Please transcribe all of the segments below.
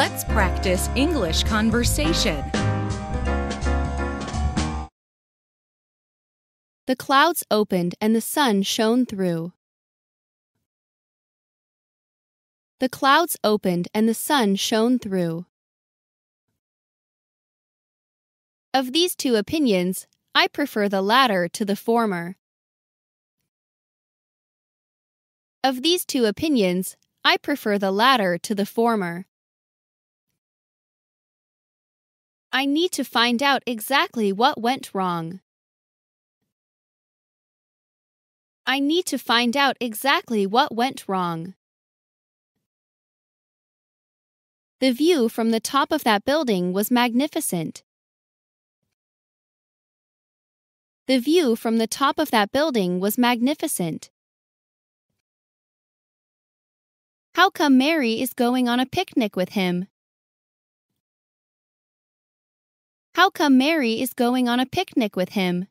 Let's practice English conversation. The clouds opened and the sun shone through. The clouds opened and the sun shone through. Of these two opinions, I prefer the latter to the former. Of these two opinions, I prefer the latter to the former. I need to find out exactly what went wrong. I need to find out exactly what went wrong. The view from the top of that building was magnificent. The view from the top of that building was magnificent. How come Mary is going on a picnic with him? How come Mary is going on a picnic with him?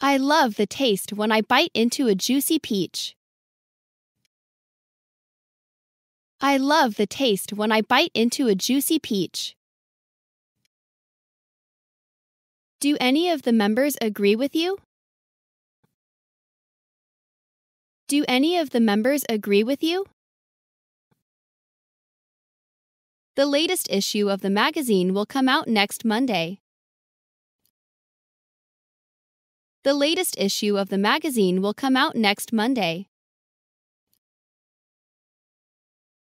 I love the taste when I bite into a juicy peach. I love the taste when I bite into a juicy peach. Do any of the members agree with you? Do any of the members agree with you? The latest issue of the magazine will come out next Monday. The latest issue of the magazine will come out next Monday.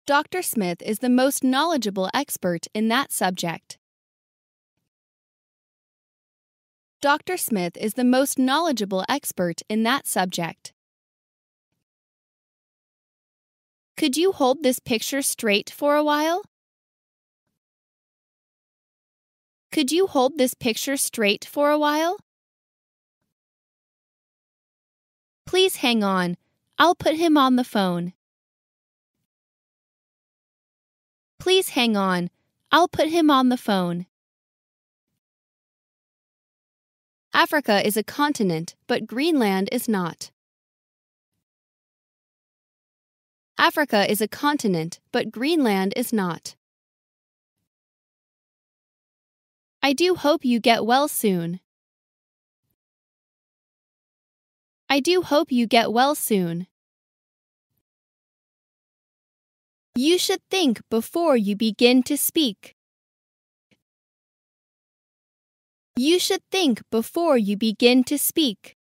Dr. Smith is the most knowledgeable expert in that subject. Dr. Smith is the most knowledgeable expert in that subject. Could you hold this picture straight for a while? Could you hold this picture straight for a while? Please hang on. I'll put him on the phone. Please hang on. I'll put him on the phone. Africa is a continent, but Greenland is not. Africa is a continent, but Greenland is not. I do hope you get well soon. I do hope you get well soon. You should think before you begin to speak. You should think before you begin to speak.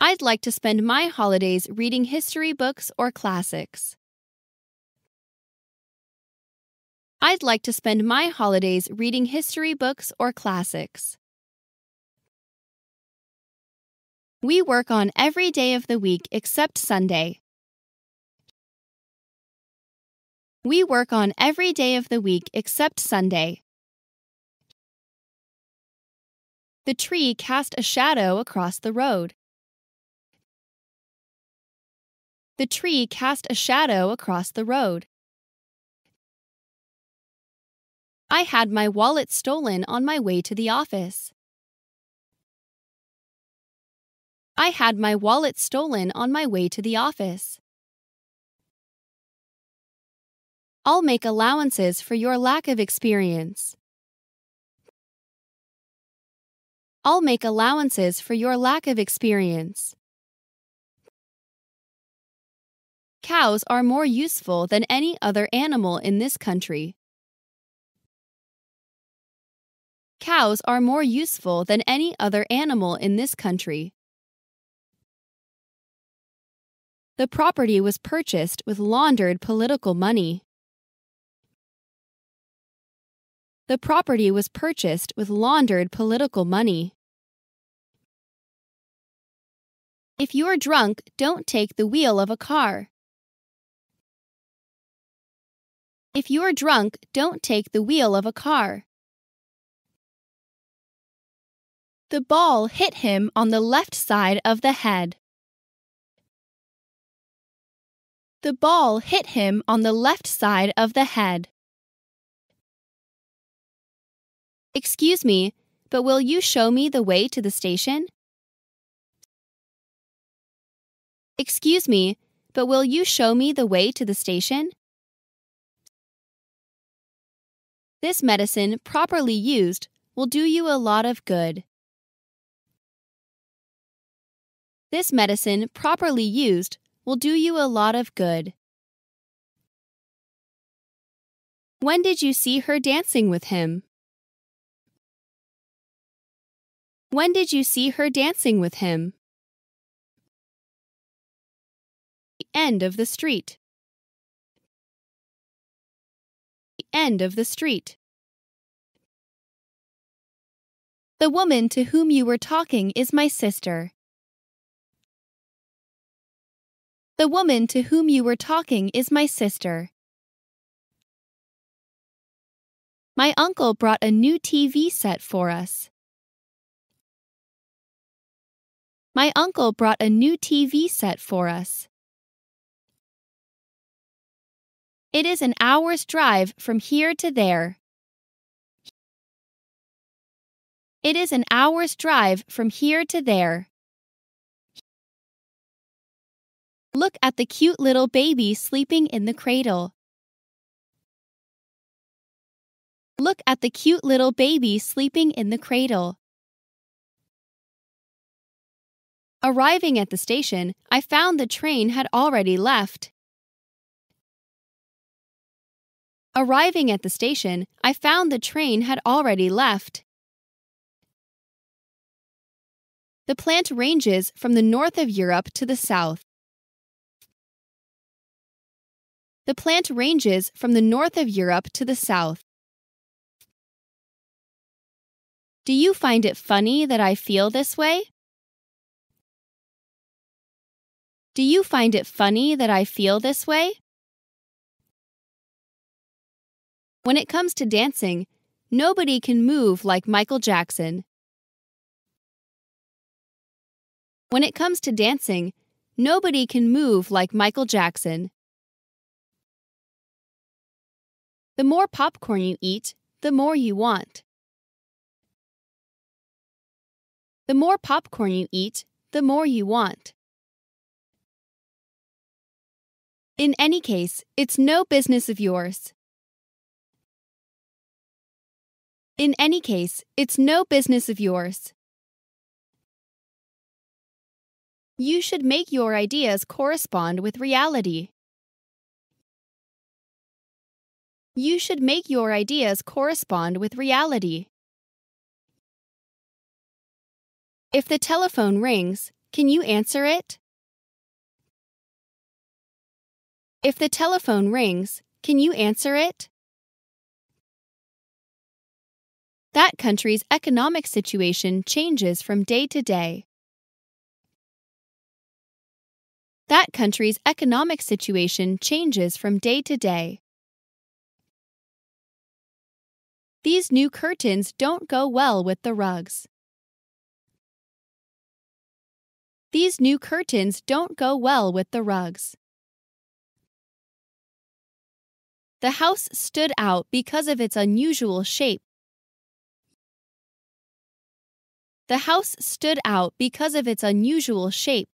I'd like to spend my holidays reading history books or classics. I'd like to spend my holidays reading history books or classics. We work on every day of the week except Sunday. We work on every day of the week except Sunday. The tree cast a shadow across the road. The tree cast a shadow across the road. I had my wallet stolen on my way to the office. I had my wallet stolen on my way to the office. I'll make allowances for your lack of experience. I'll make allowances for your lack of experience. Cows are more useful than any other animal in this country. Cows are more useful than any other animal in this country. The property was purchased with laundered political money. The property was purchased with laundered political money. If you're drunk, don't take the wheel of a car. If you're drunk, don't take the wheel of a car. The ball hit him on the left side of the head. The ball hit him on the left side of the head. Excuse me, but will you show me the way to the station? Excuse me, but will you show me the way to the station? This medicine, properly used, will do you a lot of good. This medicine, properly used, will do you a lot of good. When did you see her dancing with him? When did you see her dancing with him? The end of the street. The end of the street. The woman to whom you were talking is my sister. The woman to whom you were talking is my sister. My uncle brought a new TV set for us. My uncle brought a new TV set for us. It is an hour's drive from here to there. It is an hour's drive from here to there. Look at the cute little baby sleeping in the cradle. Look at the cute little baby sleeping in the cradle. Arriving at the station, I found the train had already left. Arriving at the station, I found the train had already left. The plant ranges from the north of Europe to the south. The plant ranges from the north of Europe to the south. Do you find it funny that I feel this way? Do you find it funny that I feel this way? When it comes to dancing, nobody can move like Michael Jackson. When it comes to dancing, nobody can move like Michael Jackson. The more popcorn you eat, the more you want. The more popcorn you eat, the more you want. In any case, it's no business of yours. In any case, it's no business of yours. You should make your ideas correspond with reality. You should make your ideas correspond with reality. If the telephone rings, can you answer it? If the telephone rings, can you answer it? That country's economic situation changes from day to day. That country's economic situation changes from day to day. These new curtains don't go well with the rugs. These new curtains don't go well with the rugs. The house stood out because of its unusual shape. The house stood out because of its unusual shape.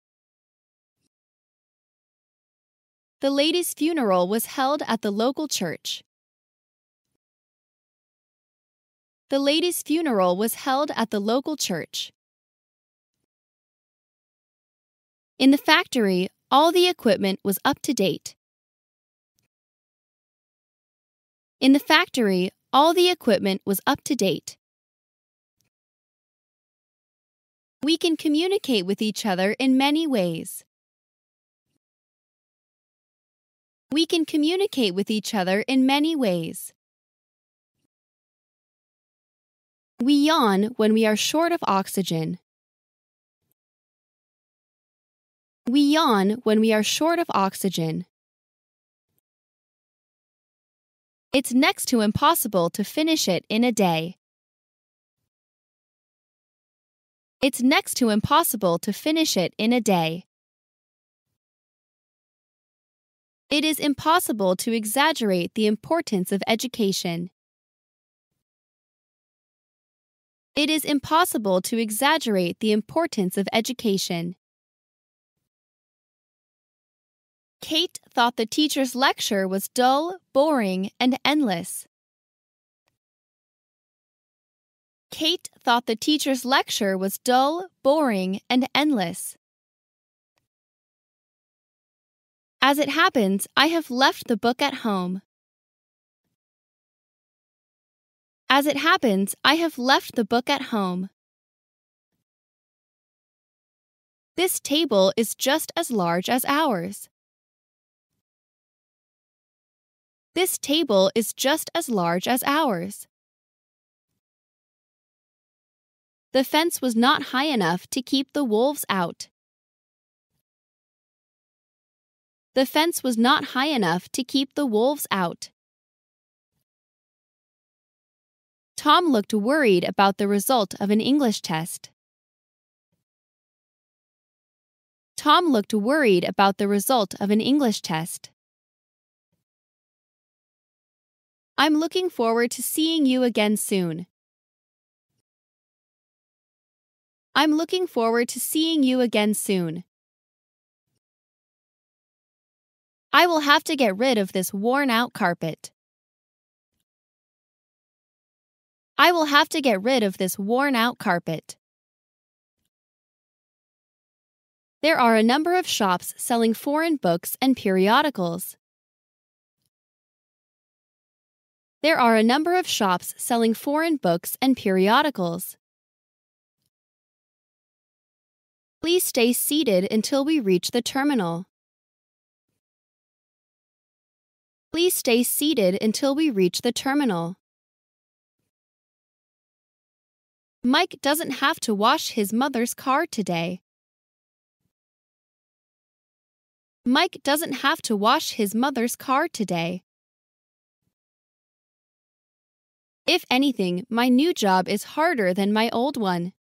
The lady's funeral was held at the local church. The lady's funeral was held at the local church. In the factory, all the equipment was up to date. In the factory, all the equipment was up to date. We can communicate with each other in many ways. We can communicate with each other in many ways. We yawn when we are short of oxygen. We yawn when we are short of oxygen. It's next to impossible to finish it in a day. It's next to impossible to finish it in a day. It is impossible to exaggerate the importance of education. It is impossible to exaggerate the importance of education. Kate thought the teacher's lecture was dull, boring, and endless. Kate thought the teacher's lecture was dull, boring, and endless. As it happens, I have left the book at home. As it happens, I have left the book at home. This table is just as large as ours. This table is just as large as ours. The fence was not high enough to keep the wolves out. The fence was not high enough to keep the wolves out. Tom looked worried about the result of an English test. Tom looked worried about the result of an English test. I'm looking forward to seeing you again soon. I'm looking forward to seeing you again soon. I will have to get rid of this worn out carpet. I will have to get rid of this worn out carpet. There are a number of shops selling foreign books and periodicals. There are a number of shops selling foreign books and periodicals. Please stay seated until we reach the terminal. Please stay seated until we reach the terminal. Mike doesn't have to wash his mother's car today. Mike doesn't have to wash his mother's car today. If anything, my new job is harder than my old one.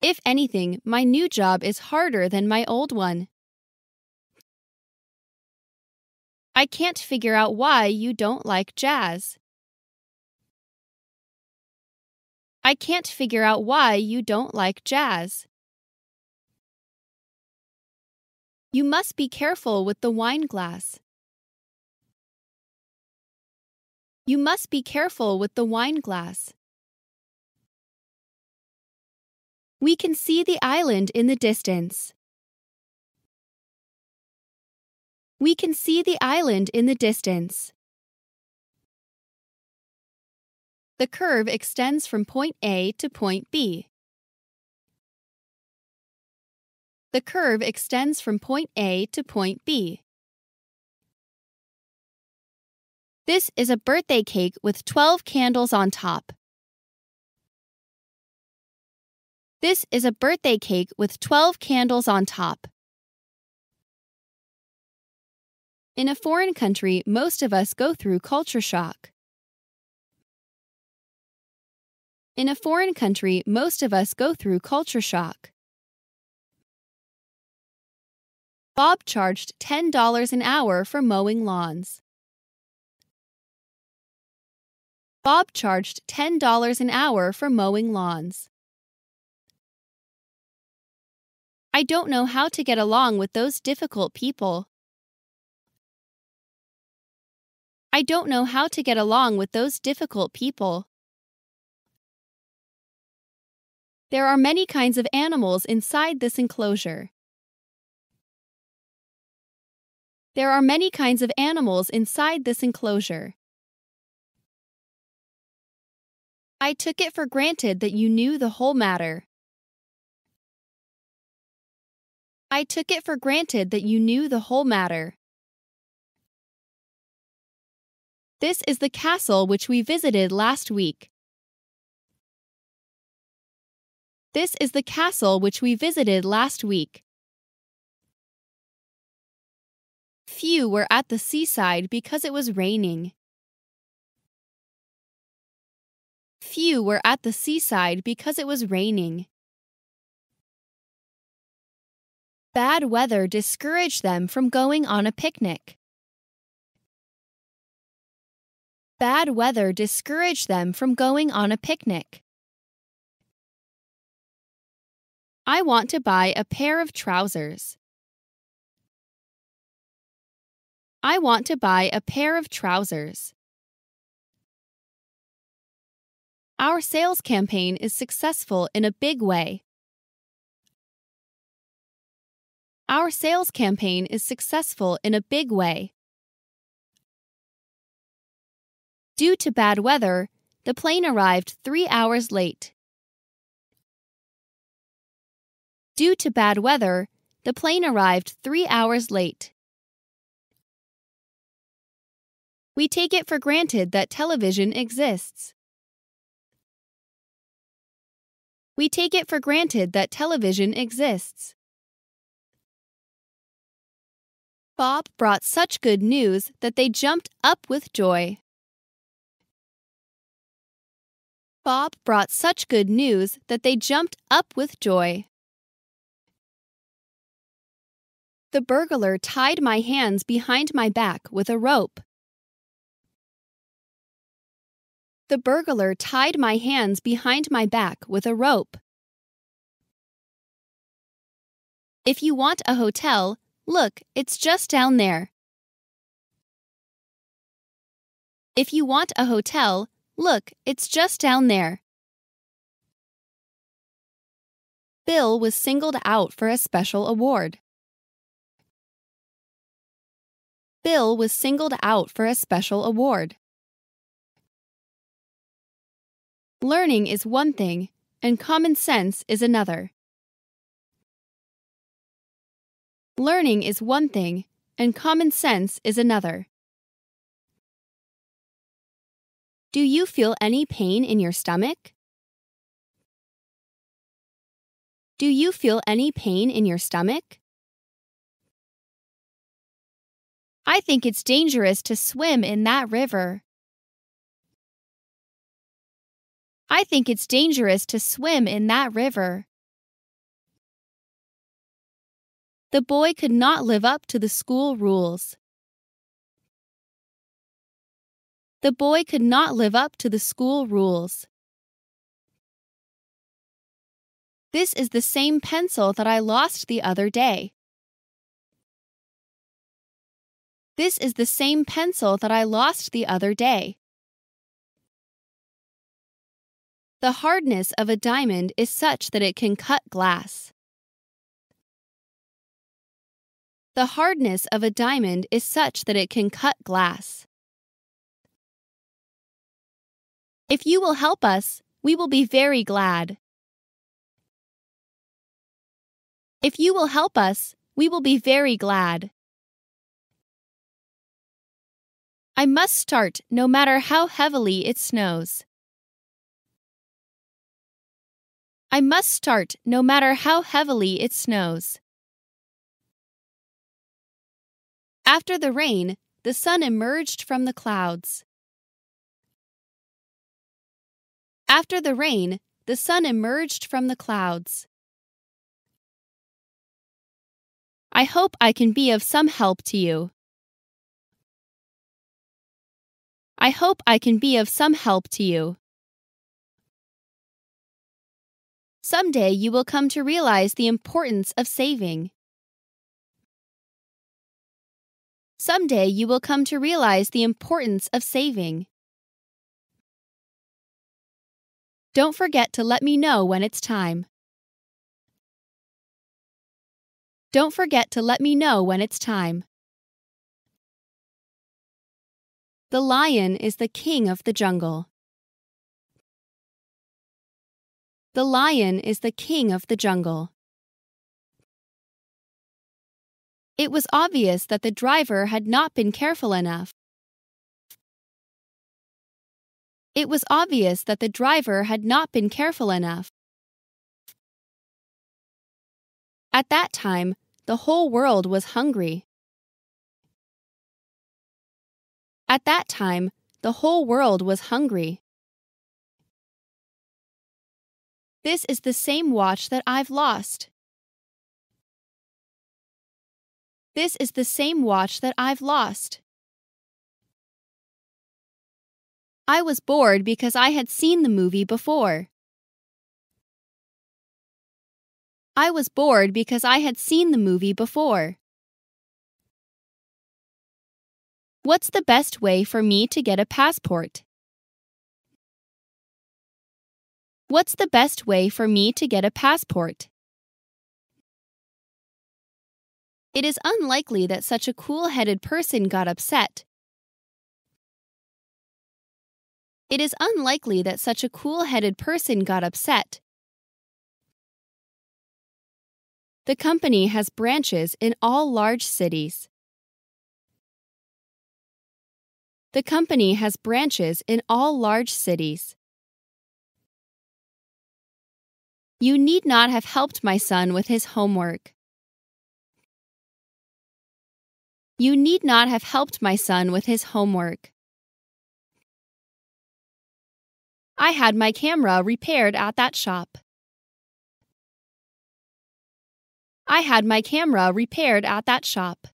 If anything, my new job is harder than my old one. I can't figure out why you don't like jazz. I can't figure out why you don't like jazz. You must be careful with the wine glass. You must be careful with the wine glass. We can see the island in the distance. We can see the island in the distance. The curve extends from point A to point B. The curve extends from point A to point B. This is a birthday cake with 12 candles on top. This is a birthday cake with 12 candles on top. In a foreign country, most of us go through culture shock. In a foreign country, most of us go through culture shock. Bob charged $10 an hour for mowing lawns. Bob charged $10 an hour for mowing lawns. I don't know how to get along with those difficult people. I don't know how to get along with those difficult people. There are many kinds of animals inside this enclosure. There are many kinds of animals inside this enclosure. I took it for granted that you knew the whole matter. I took it for granted that you knew the whole matter. This is the castle which we visited last week. This is the castle which we visited last week. Few were at the seaside because it was raining. Few were at the seaside because it was raining. Bad weather discouraged them from going on a picnic. Bad weather discouraged them from going on a picnic. I want to buy a pair of trousers. I want to buy a pair of trousers. Our sales campaign is successful in a big way. Our sales campaign is successful in a big way. Due to bad weather, the plane arrived three hours late. Due to bad weather, the plane arrived three hours late. We take it for granted that television exists. We take it for granted that television exists. Bob brought such good news that they jumped up with joy. Bob brought such good news that they jumped up with joy. The burglar tied my hands behind my back with a rope. The burglar tied my hands behind my back with a rope. If you want a hotel, look, it's just down there. If you want a hotel, look, it's just down there. Bill was singled out for a special award. Bill was singled out for a special award. Learning is one thing, and common sense is another. Learning is one thing, and common sense is another. Do you feel any pain in your stomach? Do you feel any pain in your stomach? I think it's dangerous to swim in that river. I think it's dangerous to swim in that river. The boy could not live up to the school rules. The boy could not live up to the school rules. This is the same pencil that I lost the other day. This is the same pencil that I lost the other day. The hardness of a diamond is such that it can cut glass. The hardness of a diamond is such that it can cut glass. If you will help us, we will be very glad. If you will help us, we will be very glad. I must start no matter how heavily it snows. I must start no matter how heavily it snows. After the rain, the sun emerged from the clouds. After the rain, the sun emerged from the clouds. I hope I can be of some help to you. I hope I can be of some help to you. Someday you will come to realize the importance of saving. Someday you will come to realize the importance of saving. Don't forget to let me know when it's time. Don't forget to let me know when it's time. The lion is the king of the jungle. The lion is the king of the jungle. It was obvious that the driver had not been careful enough. It was obvious that the driver had not been careful enough. At that time, the whole world was hungry. At that time, the whole world was hungry. This is the same watch that I've lost. This is the same watch that I've lost. I was bored because I had seen the movie before. I was bored because I had seen the movie before. What's the best way for me to get a passport? What's the best way for me to get a passport? It is unlikely that such a cool headed person got upset. It is unlikely that such a cool headed person got upset. The company has branches in all large cities. The company has branches in all large cities. You need not have helped my son with his homework. You need not have helped my son with his homework. I had my camera repaired at that shop. I had my camera repaired at that shop.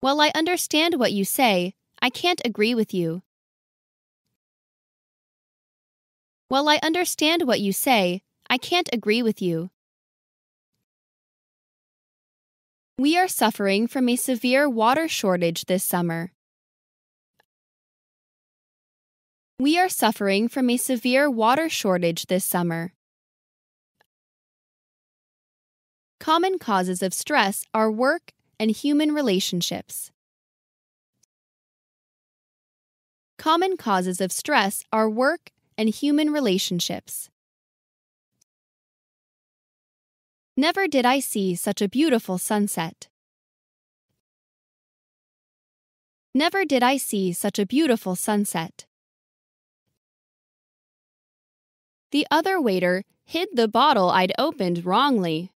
While I understand what you say, I can't agree with you. While I understand what you say, I can't agree with you. We are suffering from a severe water shortage this summer. We are suffering from a severe water shortage this summer. Common causes of stress are work and human relationships. Common causes of stress are work and human relationships. Never did I see such a beautiful sunset. Never did I see such a beautiful sunset. The other waiter hid the bottle I'd opened wrongly.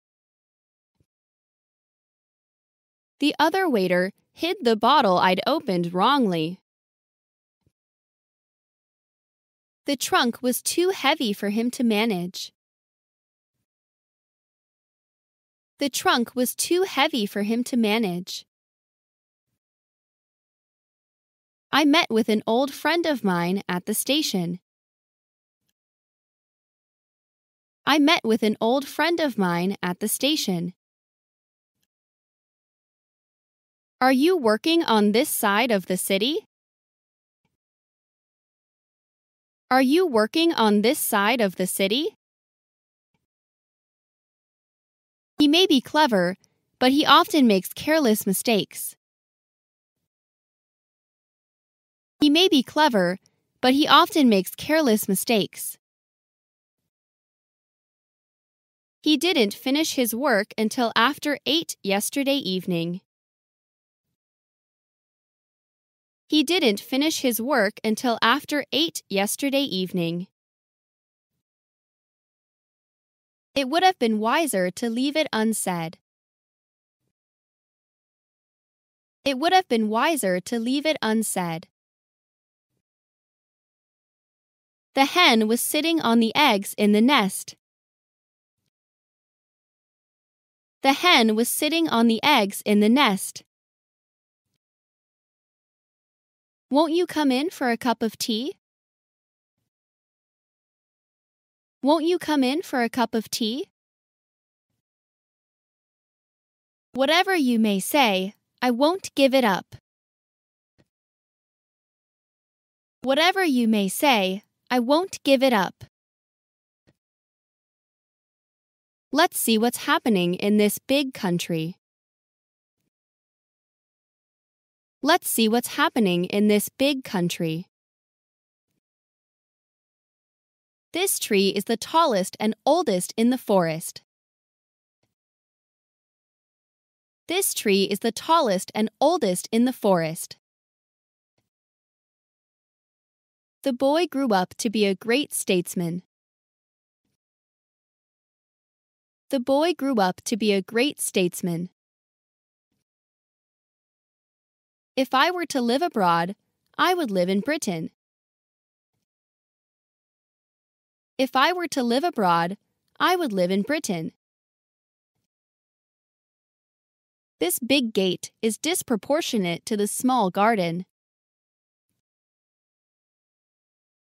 The other waiter hid the bottle I'd opened wrongly. The trunk was too heavy for him to manage. The trunk was too heavy for him to manage. I met with an old friend of mine at the station. I met with an old friend of mine at the station. Are you working on this side of the city? Are you working on this side of the city? He may be clever, but he often makes careless mistakes. He may be clever, but he often makes careless mistakes. He didn't finish his work until after 8 yesterday evening. He didn't finish his work until after 8 yesterday evening. It would have been wiser to leave it unsaid. It would have been wiser to leave it unsaid. The hen was sitting on the eggs in the nest. The hen was sitting on the eggs in the nest. Won't you come in for a cup of tea? Won't you come in for a cup of tea? Whatever you may say, I won't give it up. Whatever you may say, I won't give it up. Let's see what's happening in this big country. Let's see what's happening in this big country. This tree is the tallest and oldest in the forest. This tree is the tallest and oldest in the forest. The boy grew up to be a great statesman. The boy grew up to be a great statesman. If I were to live abroad, I would live in Britain. If I were to live abroad, I would live in Britain. This big gate is disproportionate to the small garden.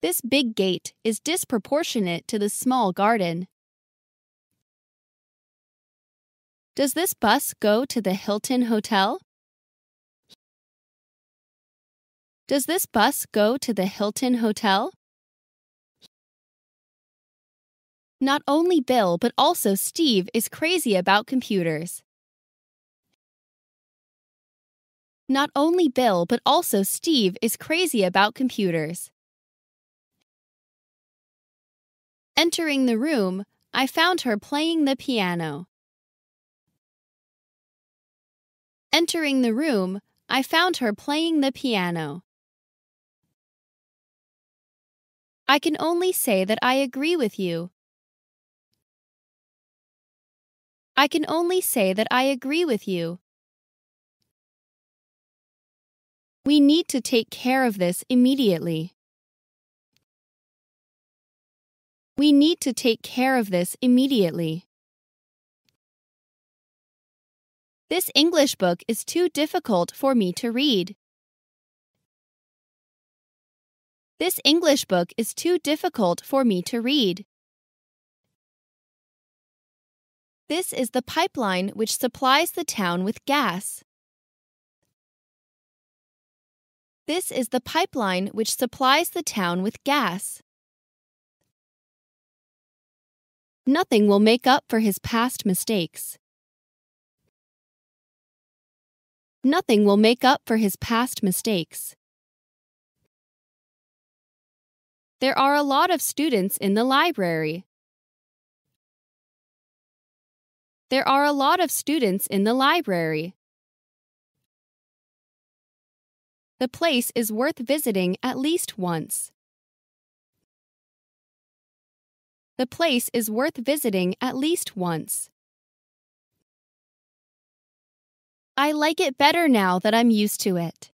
This big gate is disproportionate to the small garden. Does this bus go to the Hilton Hotel? Does this bus go to the Hilton Hotel? Not only Bill, but also Steve is crazy about computers. Not only Bill, but also Steve is crazy about computers. Entering the room, I found her playing the piano. Entering the room, I found her playing the piano. I can only say that I agree with you. I can only say that I agree with you. We need to take care of this immediately. We need to take care of this immediately. This English book is too difficult for me to read. This English book is too difficult for me to read. This is the pipeline which supplies the town with gas. This is the pipeline which supplies the town with gas. Nothing will make up for his past mistakes. Nothing will make up for his past mistakes. There are a lot of students in the library. There are a lot of students in the library. The place is worth visiting at least once. The place is worth visiting at least once. I like it better now that I'm used to it.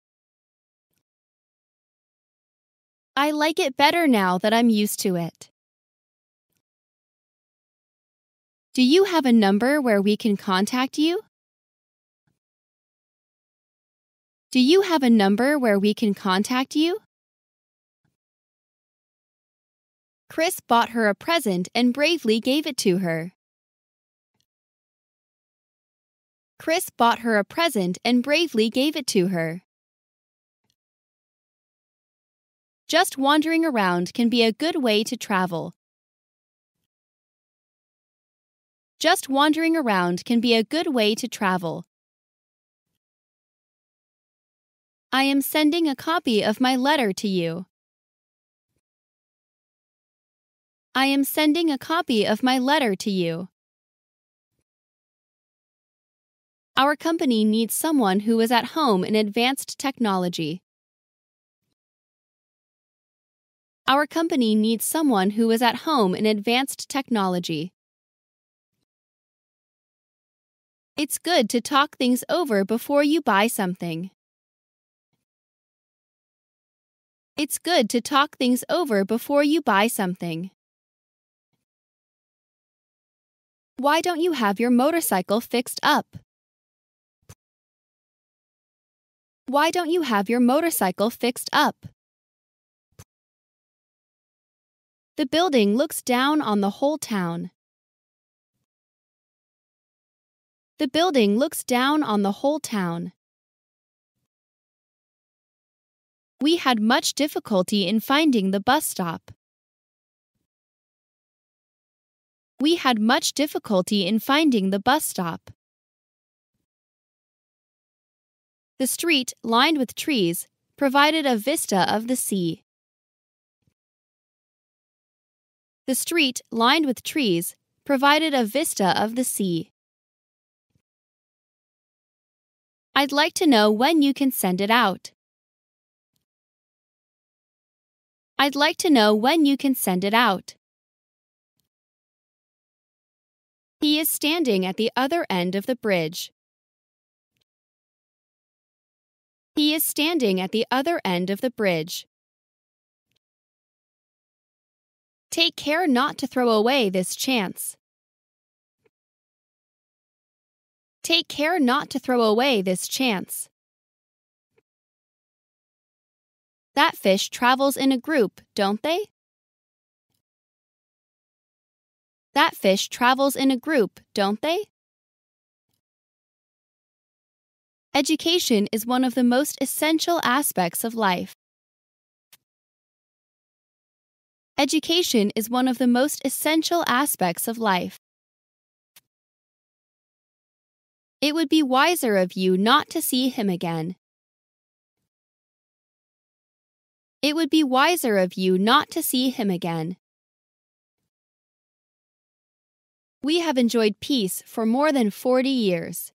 I like it better now that I'm used to it. Do you have a number where we can contact you? Do you have a number where we can contact you? Chris bought her a present and bravely gave it to her. Chris bought her a present and bravely gave it to her. Just wandering around can be a good way to travel. Just wandering around can be a good way to travel. I am sending a copy of my letter to you. I am sending a copy of my letter to you. Our company needs someone who is at home in advanced technology. Our company needs someone who is at home in advanced technology. It's good to talk things over before you buy something. It's good to talk things over before you buy something. Why don't you have your motorcycle fixed up? Why don't you have your motorcycle fixed up? The building looks down on the whole town. The building looks down on the whole town. We had much difficulty in finding the bus stop. We had much difficulty in finding the bus stop. The street, lined with trees, provided a vista of the sea. The street, lined with trees, provided a vista of the sea. I'd like to know when you can send it out. I'd like to know when you can send it out. He is standing at the other end of the bridge. He is standing at the other end of the bridge. Take care not to throw away this chance. Take care not to throw away this chance. That fish travels in a group, don't they? That fish travels in a group, don't they? Education is one of the most essential aspects of life. Education is one of the most essential aspects of life. It would be wiser of you not to see him again. It would be wiser of you not to see him again. We have enjoyed peace for more than 40 years.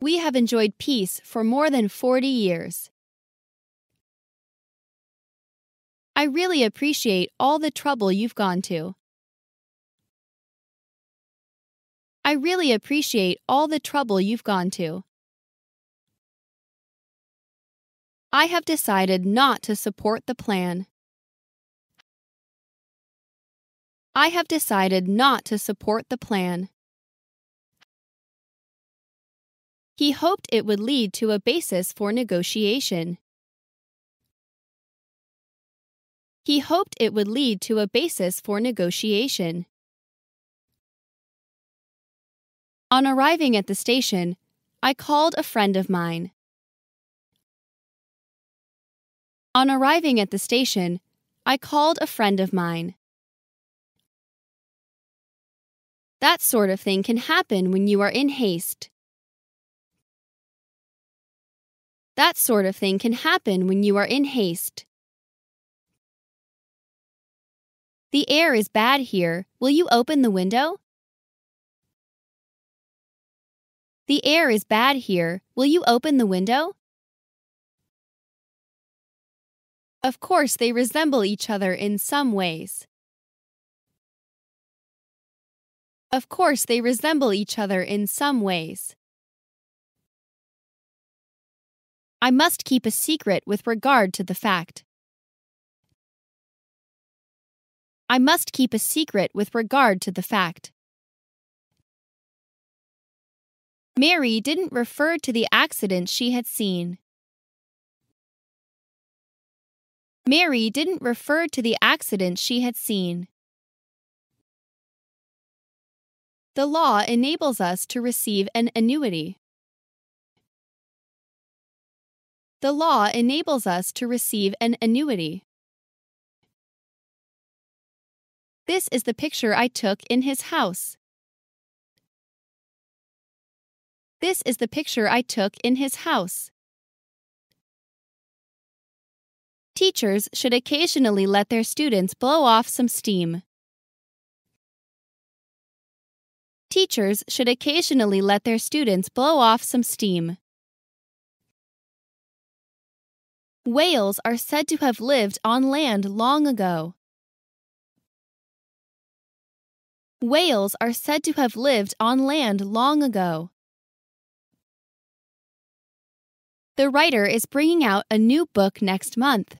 We have enjoyed peace for more than 40 years. I really appreciate all the trouble you've gone to. I really appreciate all the trouble you've gone to. I have decided not to support the plan. I have decided not to support the plan. He hoped it would lead to a basis for negotiation. He hoped it would lead to a basis for negotiation. On arriving at the station, I called a friend of mine. On arriving at the station, I called a friend of mine. That sort of thing can happen when you are in haste. That sort of thing can happen when you are in haste. The air is bad here. Will you open the window? The air is bad here. Will you open the window? Of course, they resemble each other in some ways. Of course, they resemble each other in some ways. I must keep a secret with regard to the fact. I must keep a secret with regard to the fact. Mary didn't refer to the accident she had seen. Mary didn't refer to the accident she had seen. The law enables us to receive an annuity. the law enables us to receive an annuity. This is the picture I took in his house. This is the picture I took in his house. Teachers should occasionally let their students blow off some steam. Teachers should occasionally let their students blow off some steam. Whales are said to have lived on land long ago. Whales are said to have lived on land long ago. The writer is bringing out a new book next month.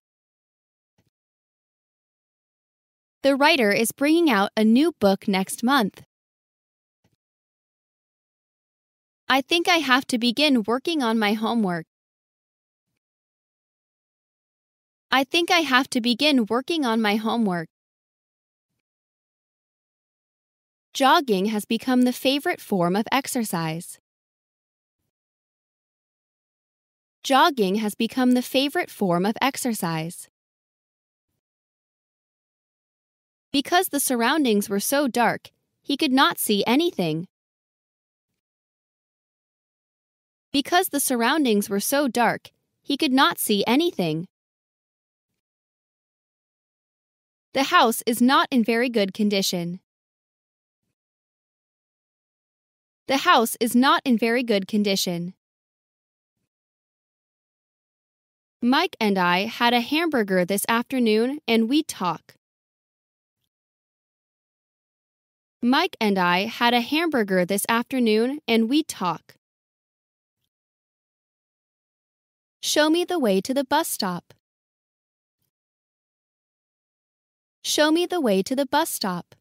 The writer is bringing out a new book next month. I think I have to begin working on my homework. I think I have to begin working on my homework. Jogging has become the favorite form of exercise. Jogging has become the favorite form of exercise. Because the surroundings were so dark, he could not see anything. Because the surroundings were so dark, he could not see anything. The house is not in very good condition. The house is not in very good condition. Mike and I had a hamburger this afternoon and we talk. Mike and I had a hamburger this afternoon and we talk. Show me the way to the bus stop. Show me the way to the bus stop.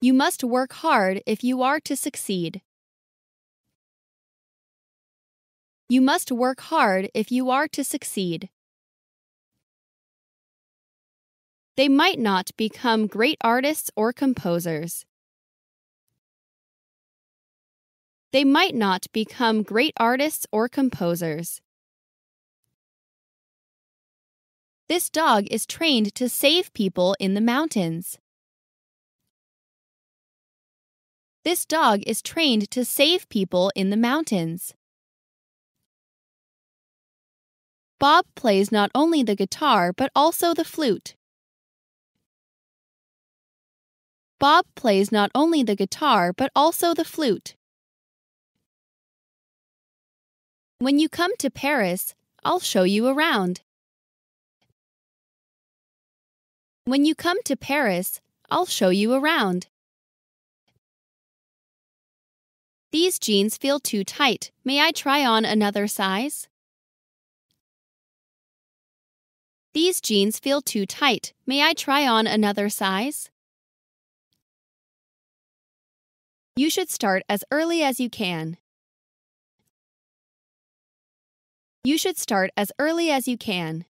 You must work hard if you are to succeed. You must work hard if you are to succeed. They might not become great artists or composers. they might not become great artists or composers. This dog is trained to save people in the mountains. This dog is trained to save people in the mountains. Bob plays not only the guitar but also the flute. Bob plays not only the guitar but also the flute. When you come to Paris, I'll show you around. When you come to Paris, I'll show you around. These jeans feel too tight. May I try on another size? These jeans feel too tight. May I try on another size? You should start as early as you can. You should start as early as you can.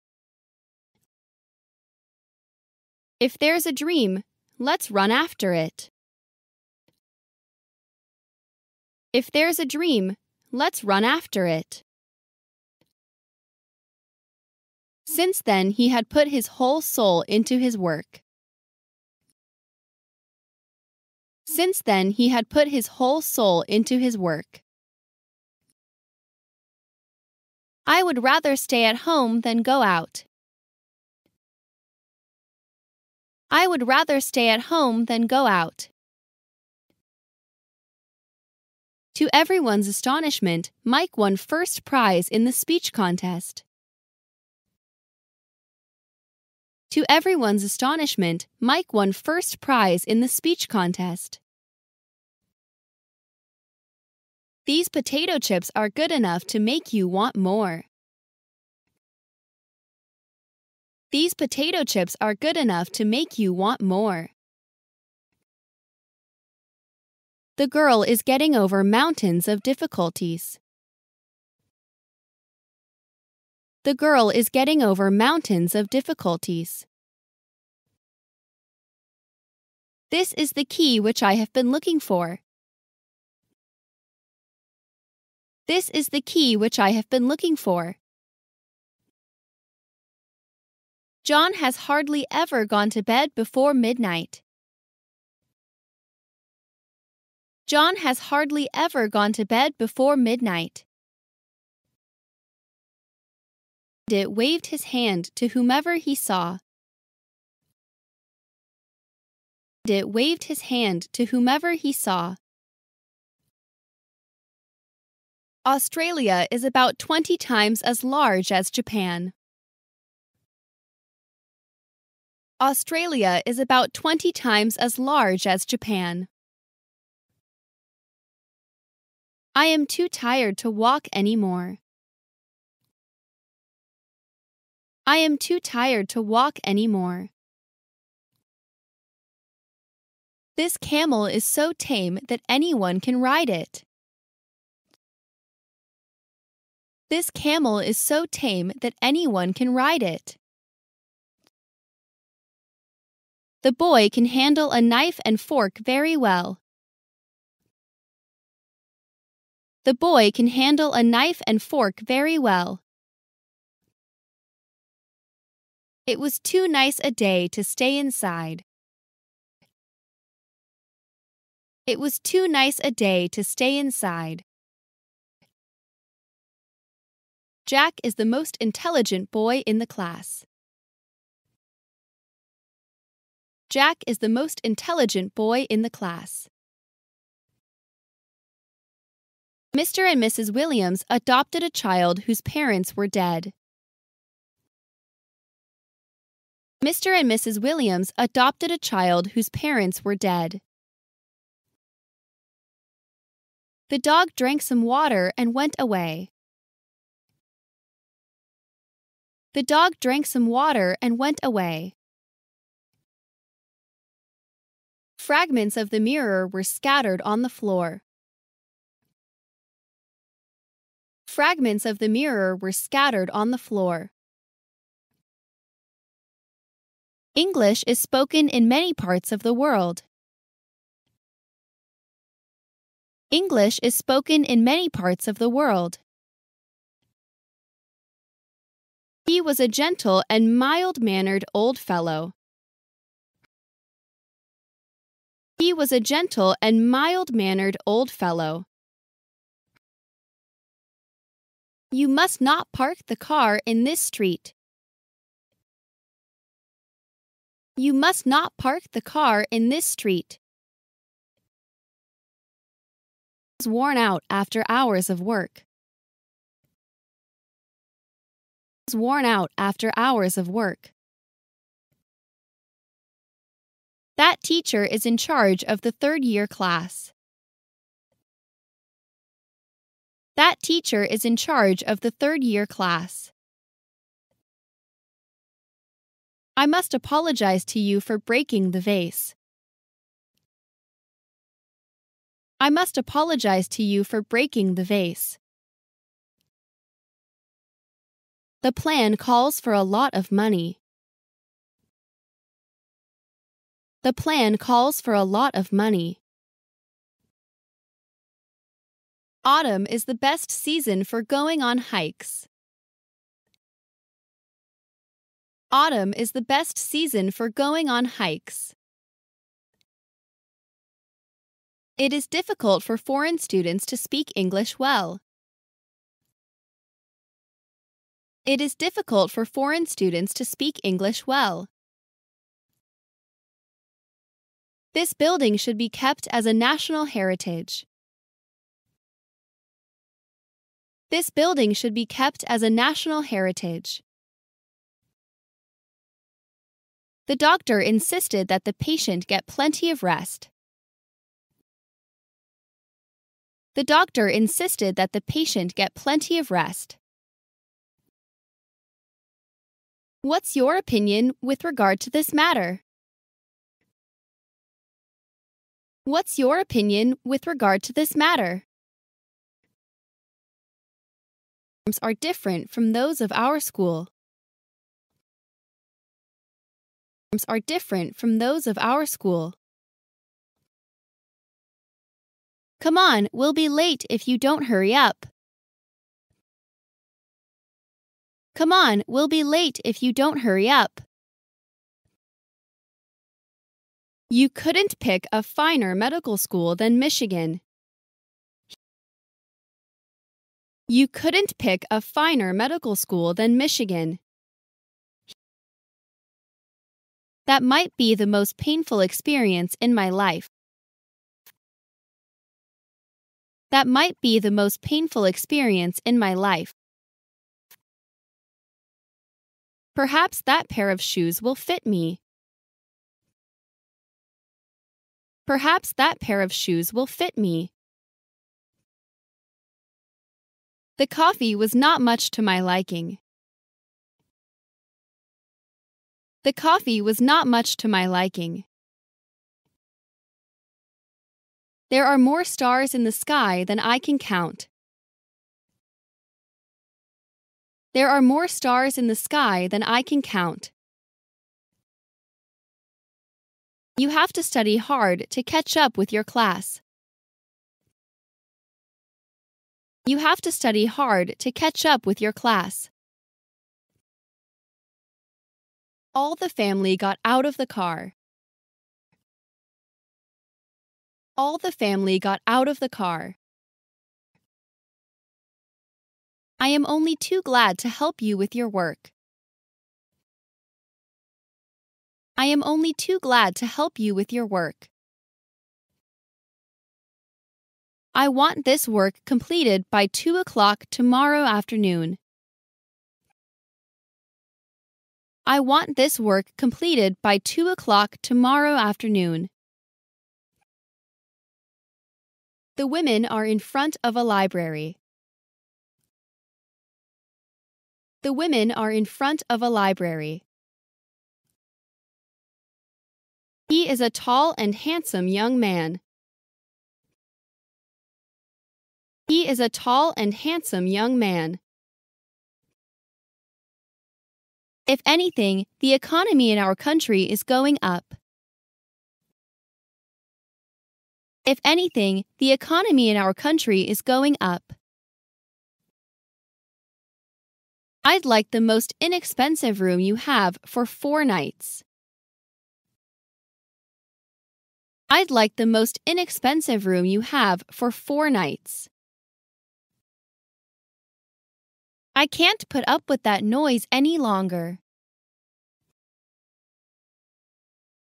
If there's a dream, let's run after it. If there's a dream, let's run after it. Since then, he had put his whole soul into his work. Since then, he had put his whole soul into his work. I would rather stay at home than go out. I would rather stay at home than go out. To everyone's astonishment, Mike won first prize in the speech contest. To everyone's astonishment, Mike won first prize in the speech contest. These potato chips are good enough to make you want more. These potato chips are good enough to make you want more. The girl is getting over mountains of difficulties. The girl is getting over mountains of difficulties. This is the key which I have been looking for. This is the key which I have been looking for. John has hardly ever gone to bed before midnight. John has hardly ever gone to bed before midnight. It waved his hand to whomever he saw. It waved his hand to whomever he saw. Australia is about 20 times as large as Japan. Australia is about 20 times as large as Japan. I am too tired to walk anymore. I am too tired to walk anymore. This camel is so tame that anyone can ride it. This camel is so tame that anyone can ride it. The boy can handle a knife and fork very well. The boy can handle a knife and fork very well. It was too nice a day to stay inside. It was too nice a day to stay inside. Jack is the most intelligent boy in the class. Jack is the most intelligent boy in the class. Mr. and Mrs. Williams adopted a child whose parents were dead. Mr. and Mrs. Williams adopted a child whose parents were dead. The dog drank some water and went away. The dog drank some water and went away. Fragments of the mirror were scattered on the floor. Fragments of the mirror were scattered on the floor. English is spoken in many parts of the world. English is spoken in many parts of the world. He was a gentle and mild mannered old fellow. He was a gentle and mild mannered old fellow. You must not park the car in this street. You must not park the car in this street. Was worn out after hours of work. Was worn out after hours of work. That teacher is in charge of the third year class. That teacher is in charge of the third year class. I must apologize to you for breaking the vase. I must apologize to you for breaking the vase. The plan calls for a lot of money. The plan calls for a lot of money. Autumn is the best season for going on hikes. Autumn is the best season for going on hikes. It is difficult for foreign students to speak English well. It is difficult for foreign students to speak English well. This building should be kept as a national heritage. This building should be kept as a national heritage. The doctor insisted that the patient get plenty of rest. The doctor insisted that the patient get plenty of rest. What's your opinion with regard to this matter? What's your opinion with regard to this matter? Are different from those of our school. Are different from those of our school. Come on, we'll be late if you don't hurry up. Come on, we'll be late if you don't hurry up. You couldn't pick a finer medical school than Michigan. You couldn't pick a finer medical school than Michigan. That might be the most painful experience in my life. That might be the most painful experience in my life. Perhaps that pair of shoes will fit me. Perhaps that pair of shoes will fit me. The coffee was not much to my liking. The coffee was not much to my liking. There are more stars in the sky than I can count. There are more stars in the sky than I can count. You have to study hard to catch up with your class. You have to study hard to catch up with your class. All the family got out of the car. All the family got out of the car. I am only too glad to help you with your work. I am only too glad to help you with your work. I want this work completed by 2 o'clock tomorrow afternoon. I want this work completed by 2 o'clock tomorrow afternoon. The women are in front of a library. The women are in front of a library. He is a tall and handsome young man. He is a tall and handsome young man. If anything, the economy in our country is going up. If anything, the economy in our country is going up. I'd like the most inexpensive room you have for four nights. I'd like the most inexpensive room you have for four nights. I can't put up with that noise any longer.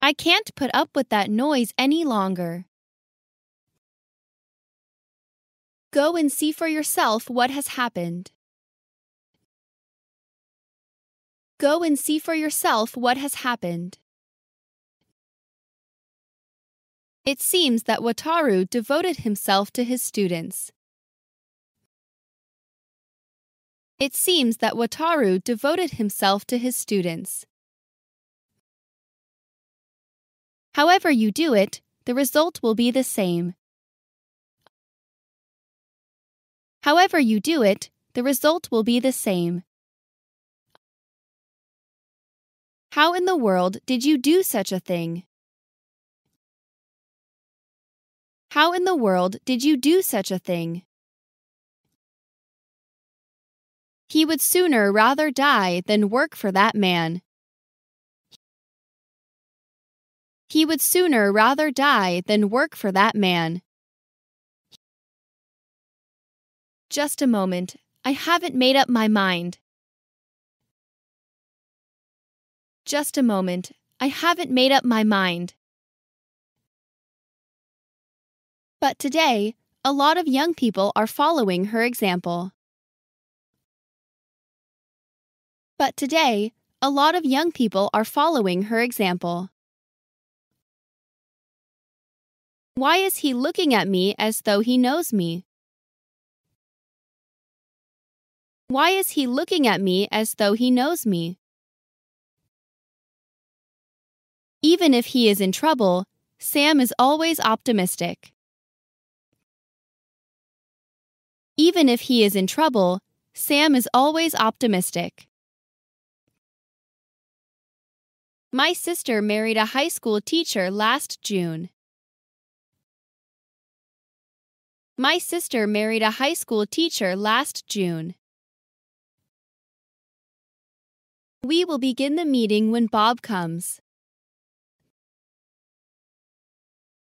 I can't put up with that noise any longer. Go and see for yourself what has happened. Go and see for yourself what has happened. It seems that Wataru devoted himself to his students. It seems that Wataru devoted himself to his students. However you do it, the result will be the same. However you do it, the result will be the same. How in the world did you do such a thing? How in the world did you do such a thing? He would sooner rather die than work for that man. He would sooner rather die than work for that man. Just a moment. I haven't made up my mind. Just a moment. I haven't made up my mind. But today, a lot of young people are following her example. But today, a lot of young people are following her example. Why is he looking at me as though he knows me? Why is he looking at me as though he knows me? Even if he is in trouble, Sam is always optimistic. Even if he is in trouble, Sam is always optimistic. My sister married a high school teacher last June. My sister married a high school teacher last June. We will begin the meeting when Bob comes.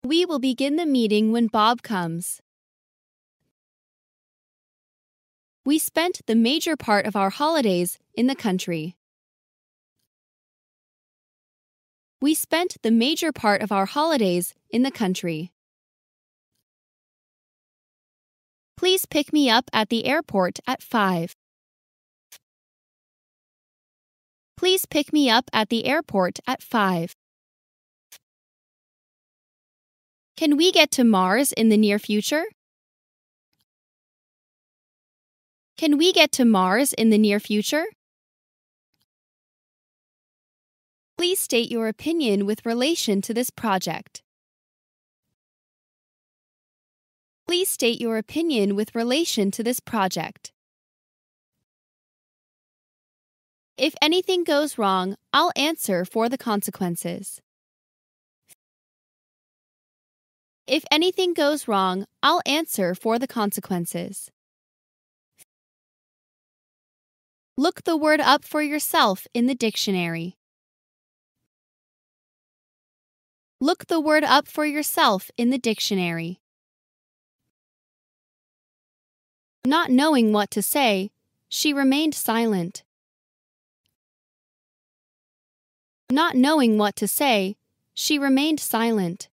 We will begin the meeting when Bob comes. We spent the major part of our holidays in the country. We spent the major part of our holidays in the country. Please pick me up at the airport at 5. Please pick me up at the airport at 5. Can we get to Mars in the near future? Can we get to Mars in the near future? Please state your opinion with relation to this project. Please state your opinion with relation to this project. If anything goes wrong, I'll answer for the consequences. If anything goes wrong, I'll answer for the consequences. Look the word up for yourself in the dictionary. Look the word up for yourself in the dictionary. Not knowing what to say, she remained silent. Not knowing what to say, she remained silent.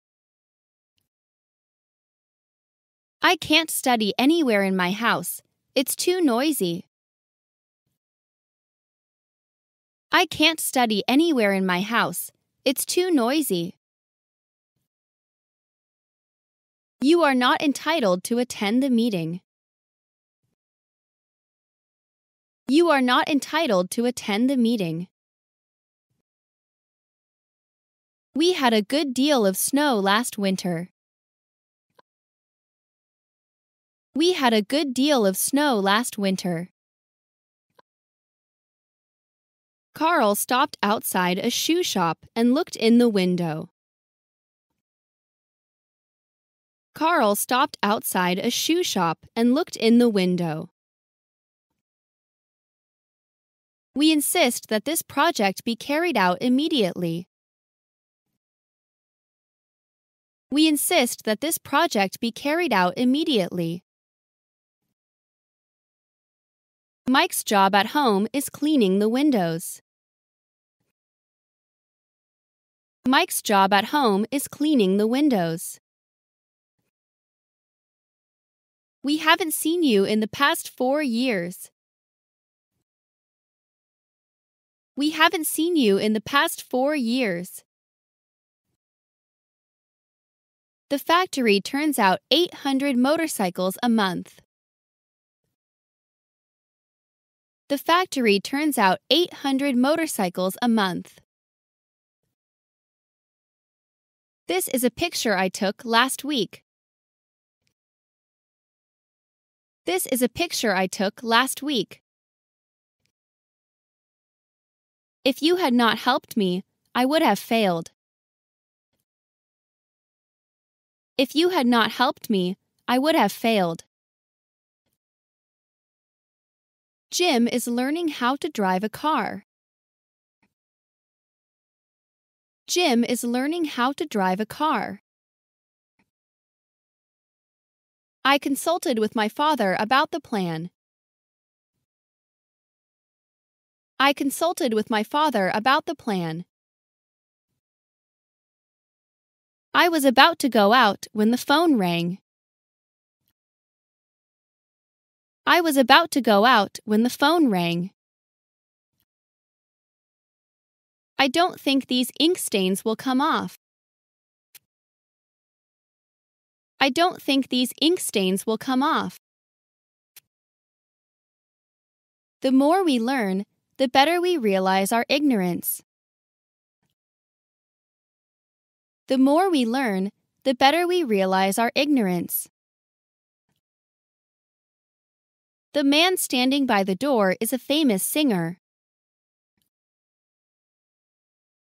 I can't study anywhere in my house. It's too noisy. I can't study anywhere in my house. It's too noisy. You are not entitled to attend the meeting. You are not entitled to attend the meeting. We had a good deal of snow last winter. We had a good deal of snow last winter. Carl stopped outside a shoe shop and looked in the window. Carl stopped outside a shoe shop and looked in the window. We insist that this project be carried out immediately. We insist that this project be carried out immediately. Mike's job at home is cleaning the windows. Mike's job at home is cleaning the windows. We haven't seen you in the past four years. We haven't seen you in the past four years. The factory turns out 800 motorcycles a month. The factory turns out 800 motorcycles a month. This is a picture I took last week. This is a picture I took last week. If you had not helped me, I would have failed. If you had not helped me, I would have failed. Jim is learning how to drive a car. Jim is learning how to drive a car. I consulted with my father about the plan. I consulted with my father about the plan. I was about to go out when the phone rang. I was about to go out when the phone rang. I don't think these ink stains will come off. I don't think these ink stains will come off. The more we learn, the better we realize our ignorance. The more we learn, the better we realize our ignorance. The man standing by the door is a famous singer.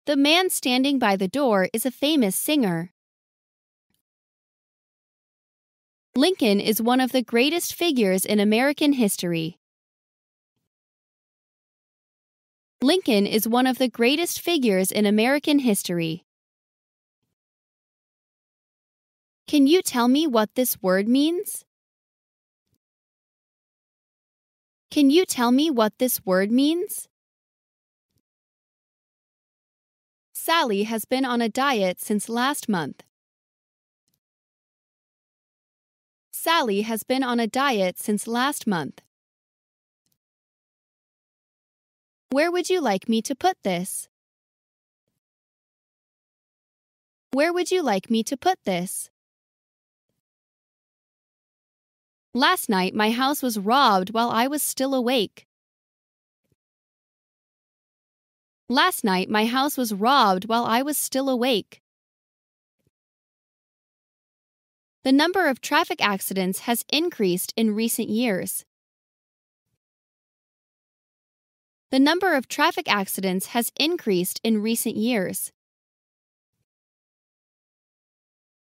The man standing by the door is a famous singer. Lincoln is one of the greatest figures in American history. Lincoln is one of the greatest figures in American history. Can you tell me what this word means? Can you tell me what this word means? Sally has been on a diet since last month. Sally has been on a diet since last month. Where would you like me to put this? Where would you like me to put this? Last night my house was robbed while I was still awake. Last night my house was robbed while I was still awake. The number of traffic accidents has increased in recent years. the number of traffic accidents has increased in recent years.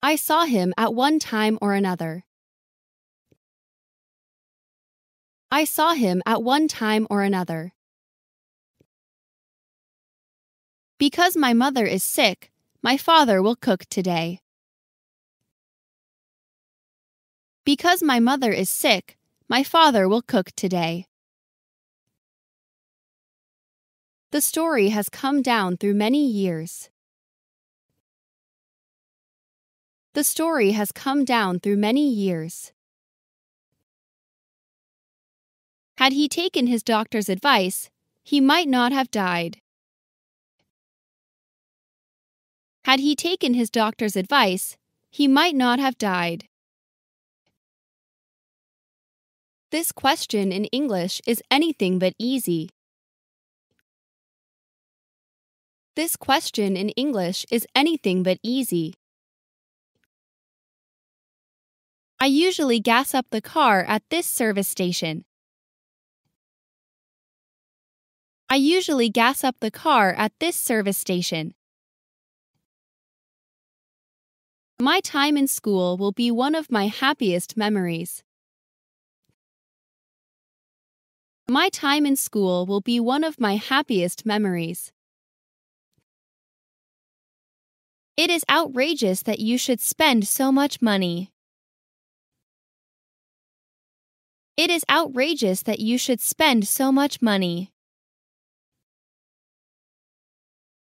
I saw him at one time or another. I saw him at one time or another. Because my mother is sick, my father will cook today. Because my mother is sick, my father will cook today. The story has come down through many years. The story has come down through many years. Had he taken his doctor's advice, he might not have died. Had he taken his doctor's advice, he might not have died. This question in English is anything but easy. This question in English is anything but easy. I usually gas up the car at this service station. I usually gas up the car at this service station. My time in school will be one of my happiest memories. My time in school will be one of my happiest memories. It is outrageous that you should spend so much money. It is outrageous that you should spend so much money.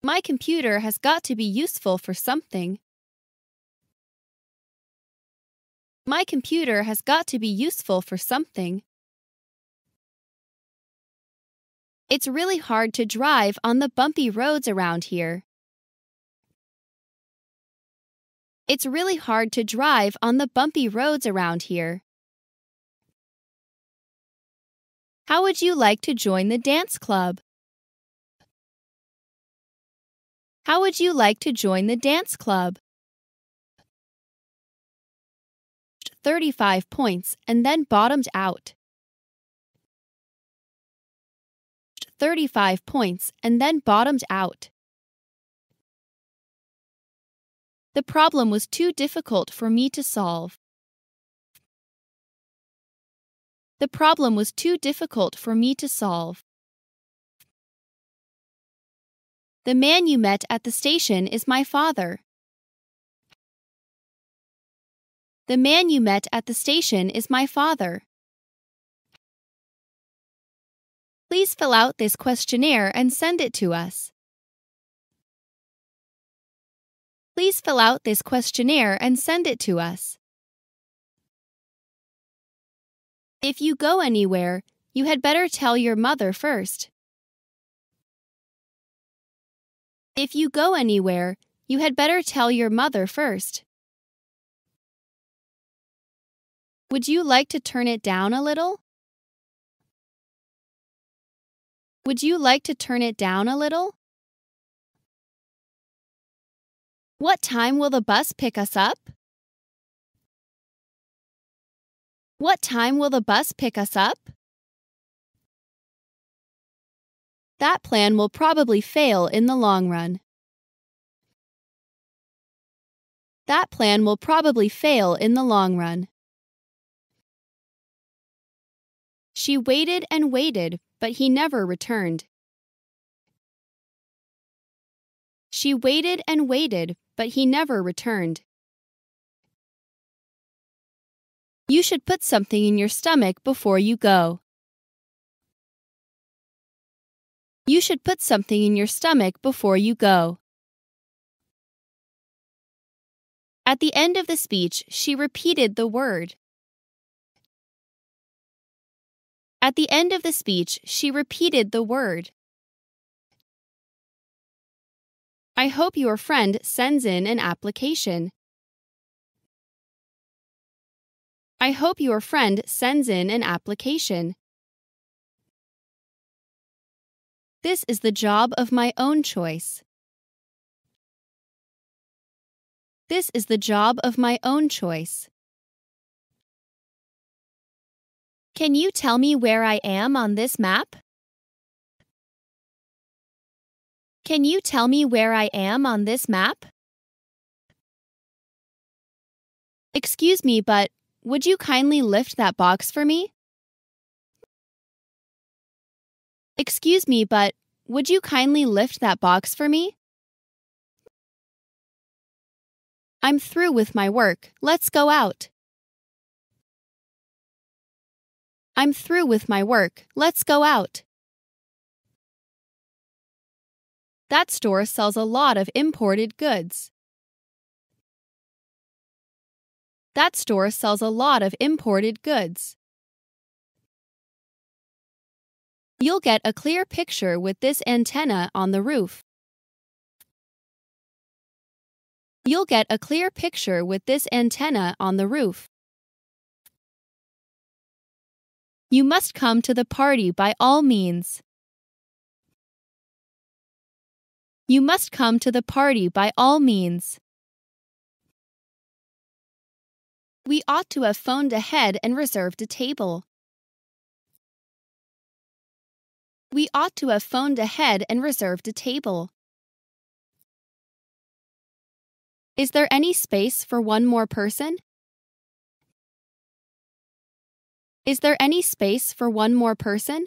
My computer has got to be useful for something. My computer has got to be useful for something. It's really hard to drive on the bumpy roads around here. It's really hard to drive on the bumpy roads around here. How would you like to join the dance club? How would you like to join the dance club? 35 points and then bottomed out. 35 points and then bottomed out. The problem was too difficult for me to solve. The problem was too difficult for me to solve. The man you met at the station is my father. The man you met at the station is my father. Please fill out this questionnaire and send it to us. Please fill out this questionnaire and send it to us. If you go anywhere, you had better tell your mother first. If you go anywhere, you had better tell your mother first. Would you like to turn it down a little? Would you like to turn it down a little? What time will the bus pick us up? What time will the bus pick us up? That plan will probably fail in the long run. That plan will probably fail in the long run. She waited and waited, but he never returned. She waited and waited, but he never returned. You should put something in your stomach before you go. You should put something in your stomach before you go. At the end of the speech, she repeated the word. At the end of the speech, she repeated the word. I hope your friend sends in an application. I hope your friend sends in an application. This is the job of my own choice. This is the job of my own choice. Can you tell me where I am on this map? Can you tell me where I am on this map? Excuse me, but would you kindly lift that box for me? Excuse me, but would you kindly lift that box for me? I'm through with my work. Let's go out. I'm through with my work. Let's go out. That store sells a lot of imported goods. That store sells a lot of imported goods. You'll get a clear picture with this antenna on the roof. You'll get a clear picture with this antenna on the roof. You must come to the party by all means. You must come to the party by all means. We ought to have phoned ahead and reserved a table. We ought to have phoned ahead and reserved a table. Is there any space for one more person? Is there any space for one more person?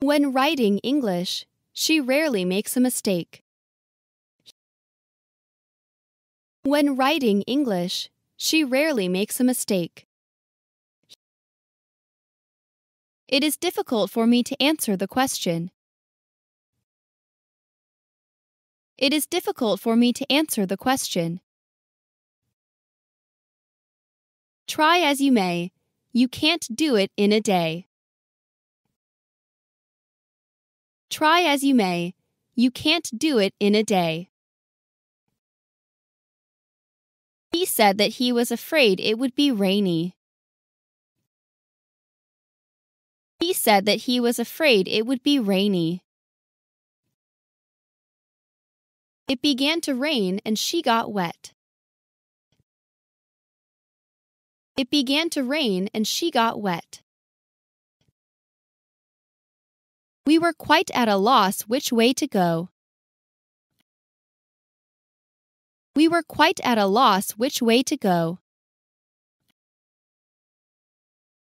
When writing English, she rarely makes a mistake. When writing English, she rarely makes a mistake. It is difficult for me to answer the question. It is difficult for me to answer the question. Try as you may, you can't do it in a day. Try as you may, you can't do it in a day. He said that he was afraid it would be rainy. He said that he was afraid it would be rainy. It began to rain and she got wet. It began to rain and she got wet. We were quite at a loss which way to go. We were quite at a loss which way to go.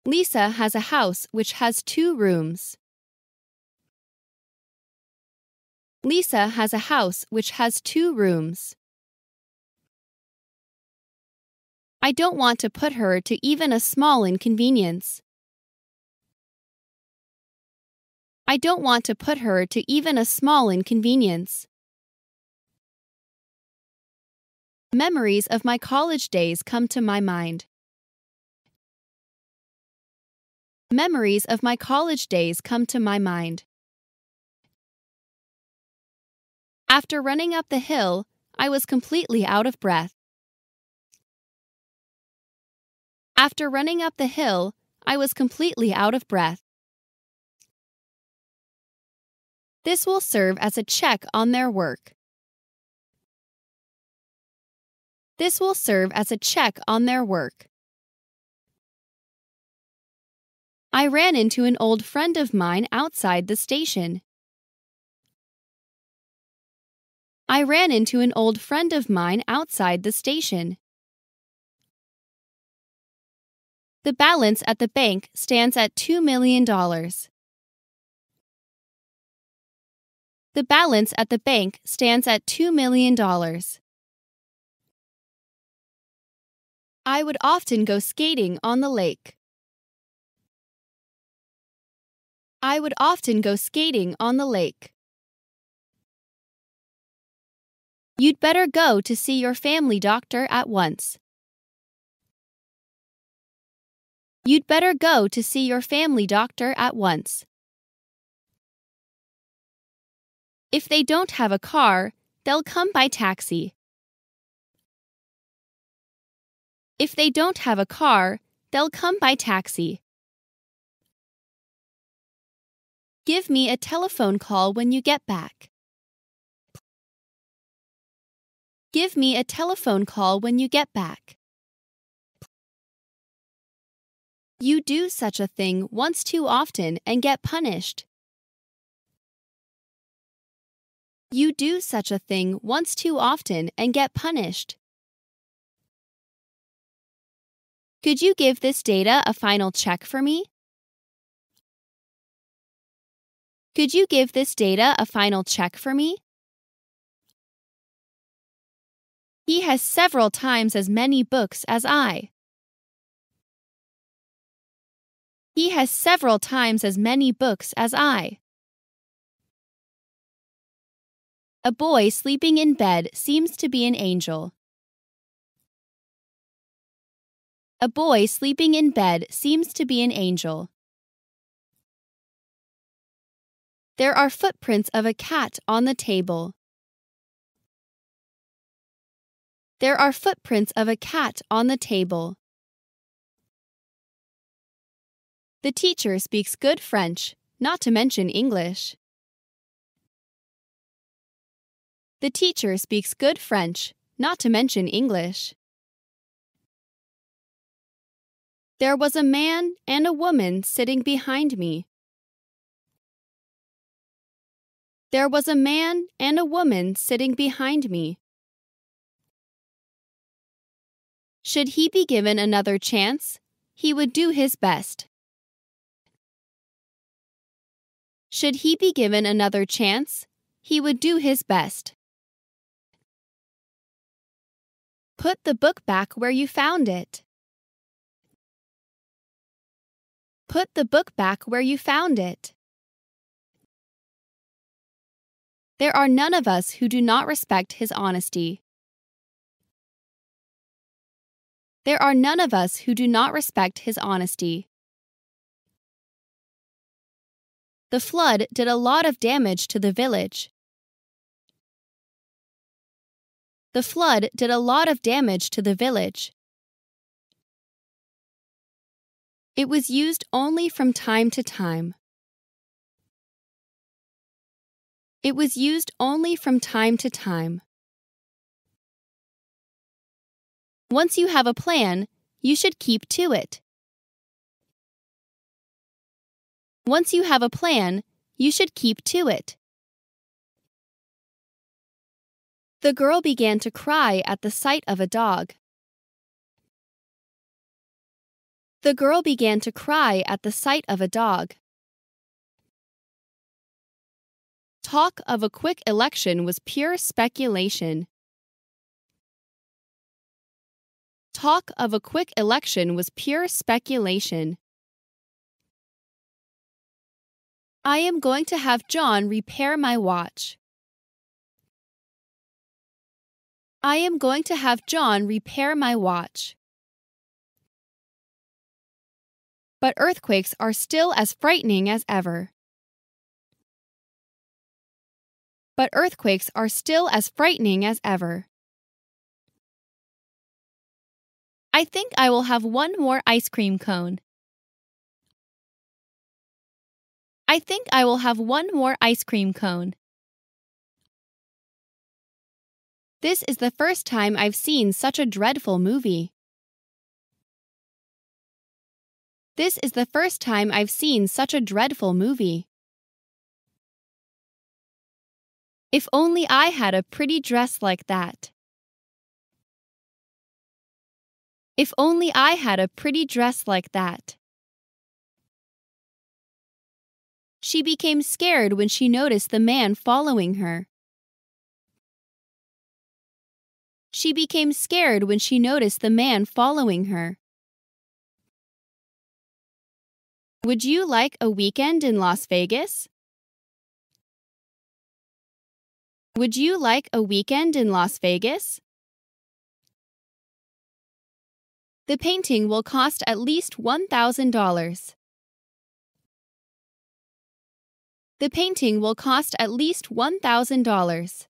Lisa has a house which has two rooms. Lisa has a house which has two rooms. I don't want to put her to even a small inconvenience. I don't want to put her to even a small inconvenience. Memories of my college days come to my mind. Memories of my college days come to my mind. After running up the hill, I was completely out of breath. After running up the hill, I was completely out of breath. This will serve as a check on their work. This will serve as a check on their work. I ran into an old friend of mine outside the station. I ran into an old friend of mine outside the station. The balance at the bank stands at $2 million. The balance at the bank stands at $2 million. I would often go skating on the lake. I would often go skating on the lake. You'd better go to see your family doctor at once. You'd better go to see your family doctor at once. If they don't have a car, they'll come by taxi. If they don't have a car, they'll come by taxi. Give me a telephone call when you get back. Give me a telephone call when you get back. You do such a thing once too often and get punished. You do such a thing once too often and get punished. Could you give this data a final check for me? Could you give this data a final check for me? He has several times as many books as I. He has several times as many books as I. A boy sleeping in bed seems to be an angel. A boy sleeping in bed seems to be an angel. There are footprints of a cat on the table. There are footprints of a cat on the table. The teacher speaks good French, not to mention English. The teacher speaks good French, not to mention English. There was a man and a woman sitting behind me. There was a man and a woman sitting behind me. Should he be given another chance, he would do his best. Should he be given another chance, he would do his best. Put the book back where you found it. Put the book back where you found it. There are none of us who do not respect his honesty. There are none of us who do not respect his honesty. The flood did a lot of damage to the village. The flood did a lot of damage to the village. It was used only from time to time. It was used only from time to time. Once you have a plan, you should keep to it. Once you have a plan, you should keep to it. The girl began to cry at the sight of a dog. The girl began to cry at the sight of a dog. Talk of a quick election was pure speculation. Talk of a quick election was pure speculation. I am going to have John repair my watch. I am going to have John repair my watch. But earthquakes are still as frightening as ever. But earthquakes are still as frightening as ever. I think I will have one more ice cream cone. I think I will have one more ice cream cone. This is the first time I've seen such a dreadful movie. This is the first time I've seen such a dreadful movie. If only I had a pretty dress like that. If only I had a pretty dress like that. She became scared when she noticed the man following her. She became scared when she noticed the man following her. Would you like a weekend in Las Vegas? Would you like a weekend in Las Vegas? The painting will cost at least $1,000. The painting will cost at least $1,000.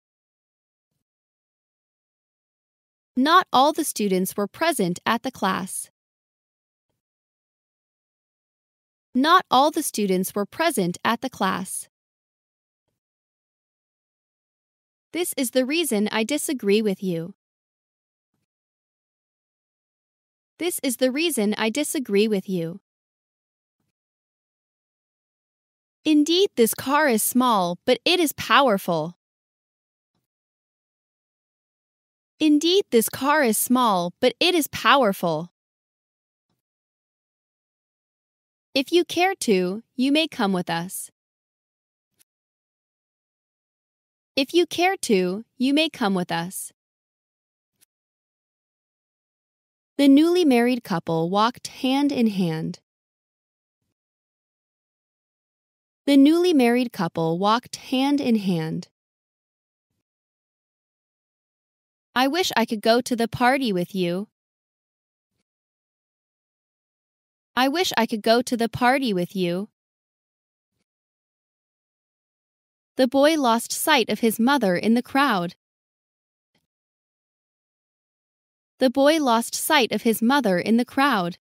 Not all the students were present at the class. Not all the students were present at the class. This is the reason I disagree with you. This is the reason I disagree with you. Indeed, this car is small, but it is powerful. Indeed, this car is small, but it is powerful. If you care to, you may come with us. If you care to, you may come with us. The newly married couple walked hand in hand. The newly married couple walked hand in hand. I wish I could go to the party with you. I wish I could go to the party with you. The boy lost sight of his mother in the crowd. The boy lost sight of his mother in the crowd.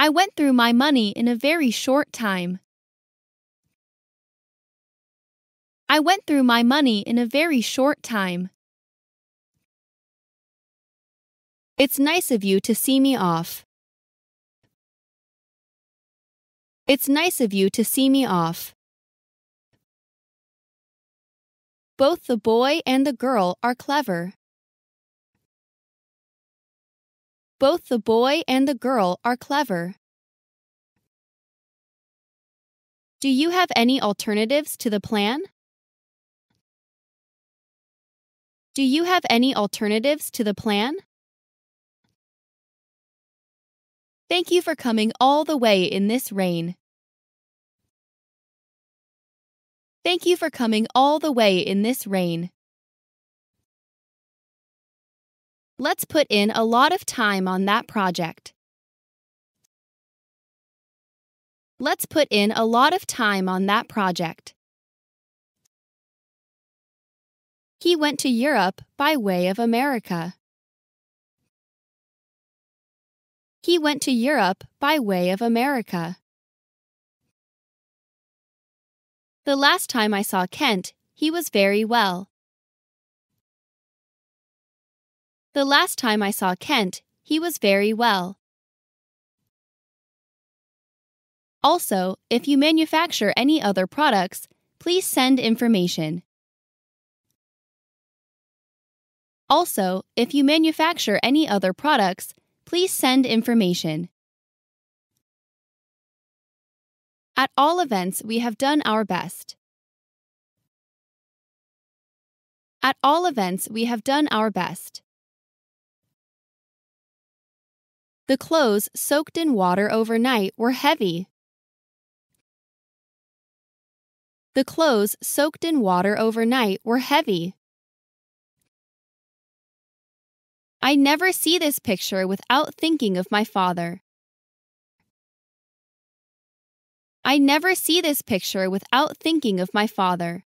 I went through my money in a very short time. I went through my money in a very short time. It's nice of you to see me off. It's nice of you to see me off. Both the boy and the girl are clever. Both the boy and the girl are clever. Do you have any alternatives to the plan? Do you have any alternatives to the plan? Thank you for coming all the way in this rain. Thank you for coming all the way in this rain. Let's put in a lot of time on that project. Let's put in a lot of time on that project. He went to Europe by way of America. He went to Europe by way of America. The last time I saw Kent, he was very well. The last time I saw Kent, he was very well. Also, if you manufacture any other products, please send information. Also, if you manufacture any other products, please send information. At all events, we have done our best. At all events, we have done our best. The clothes soaked in water overnight were heavy. The clothes soaked in water overnight were heavy. I never see this picture without thinking of my father. I never see this picture without thinking of my father.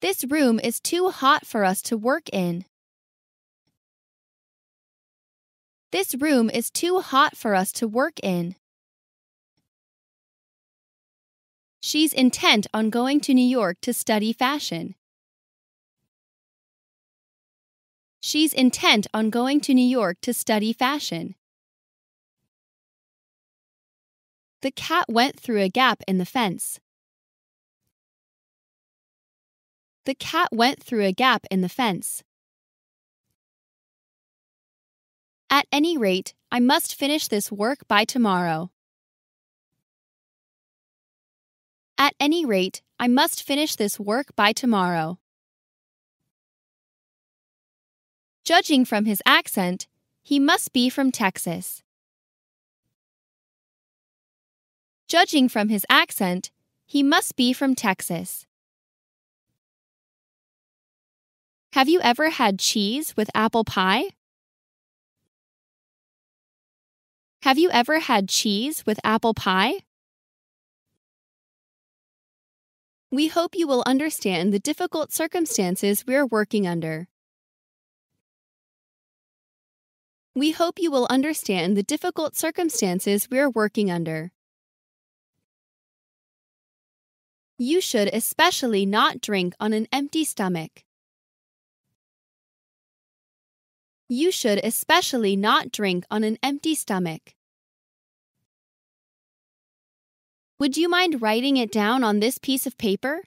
This room is too hot for us to work in. This room is too hot for us to work in. She's intent on going to New York to study fashion. She's intent on going to New York to study fashion. The cat went through a gap in the fence. The cat went through a gap in the fence. At any rate, I must finish this work by tomorrow. At any rate, I must finish this work by tomorrow. Judging from his accent, he must be from Texas. Judging from his accent, he must be from Texas. Have you ever had cheese with apple pie? Have you ever had cheese with apple pie? We hope you will understand the difficult circumstances we're working under. We hope you will understand the difficult circumstances we're working under. You should especially not drink on an empty stomach. You should especially not drink on an empty stomach. Would you mind writing it down on this piece of paper?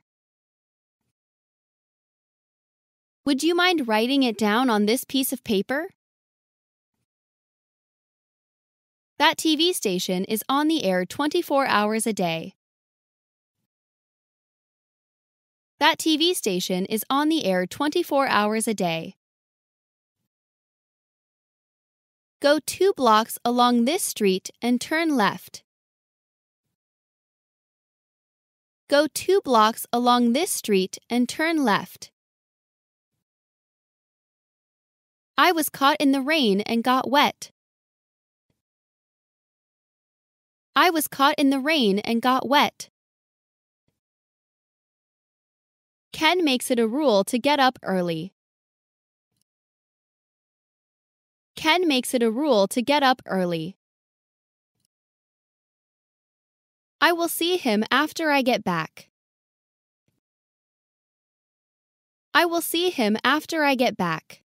Would you mind writing it down on this piece of paper? That TV station is on the air 24 hours a day. That TV station is on the air 24 hours a day. Go two blocks along this street and turn left. Go two blocks along this street and turn left. I was caught in the rain and got wet. I was caught in the rain and got wet. Ken makes it a rule to get up early. Ken makes it a rule to get up early. I will see him after I get back. I will see him after I get back.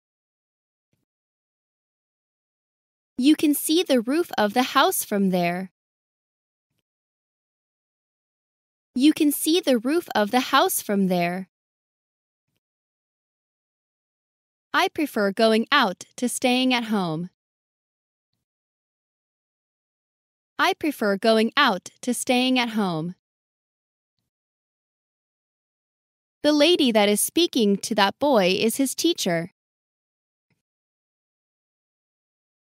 You can see the roof of the house from there. You can see the roof of the house from there. I prefer going out to staying at home. I prefer going out to staying at home. The lady that is speaking to that boy is his teacher.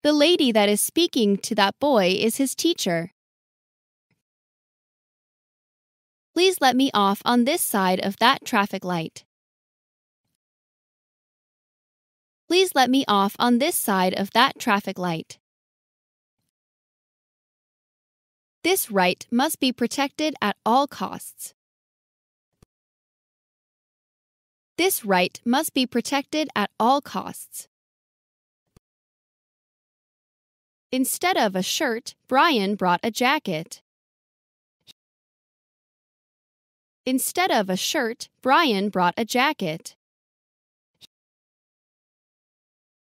The lady that is speaking to that boy is his teacher. Please let me off on this side of that traffic light. Please let me off on this side of that traffic light. This right must be protected at all costs. This right must be protected at all costs. Instead of a shirt, Brian brought a jacket. Instead of a shirt, Brian brought a jacket.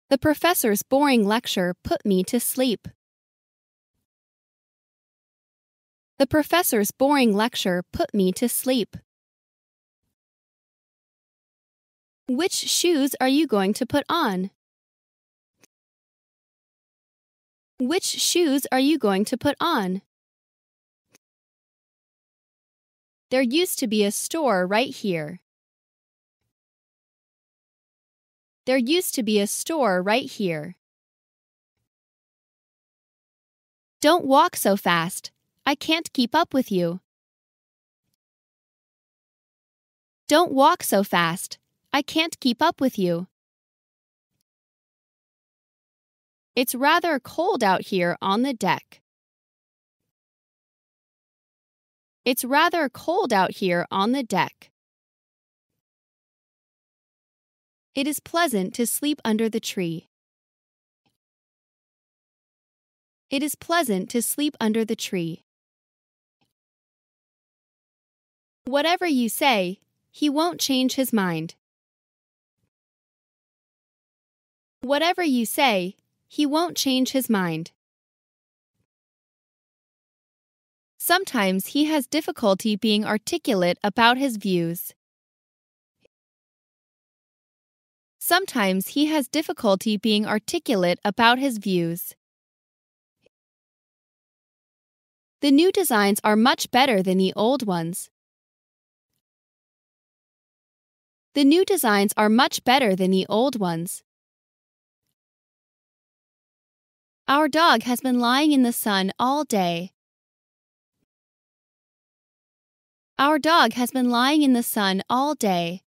The professor's boring lecture put me to sleep. The professor's boring lecture put me to sleep. Which shoes are you going to put on? Which shoes are you going to put on? There used to be a store right here. There used to be a store right here. Don't walk so fast. I can't keep up with you. Don't walk so fast. I can't keep up with you. It's rather cold out here on the deck. It's rather cold out here on the deck. It is pleasant to sleep under the tree. It is pleasant to sleep under the tree. Whatever you say, he won't change his mind. Whatever you say, he won't change his mind. Sometimes he has difficulty being articulate about his views. Sometimes he has difficulty being articulate about his views. The new designs are much better than the old ones. The new designs are much better than the old ones. Our dog has been lying in the sun all day. Our dog has been lying in the sun all day.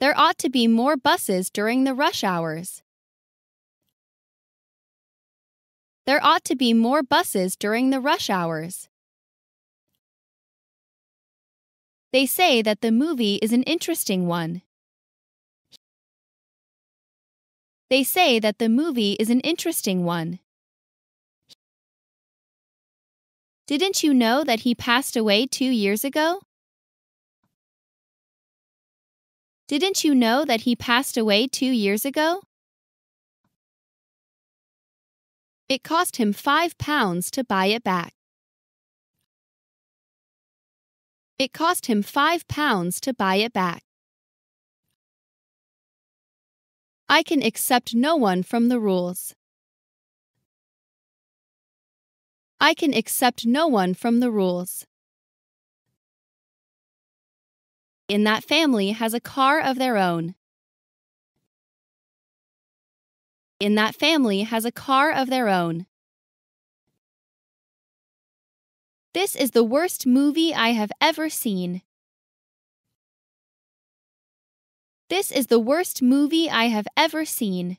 There ought to be more buses during the rush hours. There ought to be more buses during the rush hours. They say that the movie is an interesting one. They say that the movie is an interesting one. Didn't you know that he passed away two years ago? Didn't you know that he passed away two years ago? It cost him five pounds to buy it back. It cost him five pounds to buy it back. I can accept no one from the rules. I can accept no one from the rules. In that family has a car of their own. In that family has a car of their own. This is the worst movie I have ever seen. This is the worst movie I have ever seen.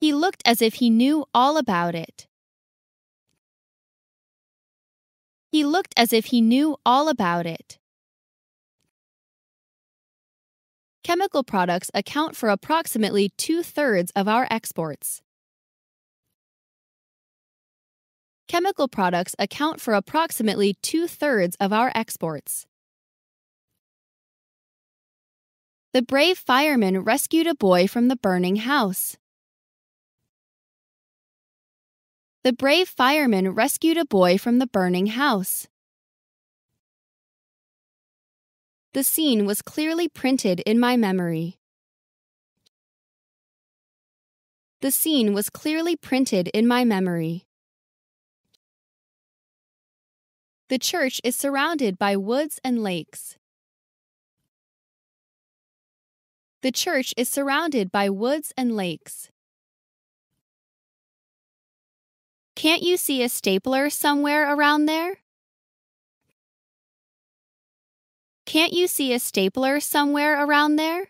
He looked as if he knew all about it. He looked as if he knew all about it. Chemical products account for approximately two thirds of our exports. Chemical products account for approximately two thirds of our exports. the brave fireman rescued a boy from the burning house. The brave fireman rescued a boy from the burning house. The scene was clearly printed in my memory. The scene was clearly printed in my memory. The church is surrounded by woods and lakes. The church is surrounded by woods and lakes. Can't you see a stapler somewhere around there? Can't you see a stapler somewhere around there?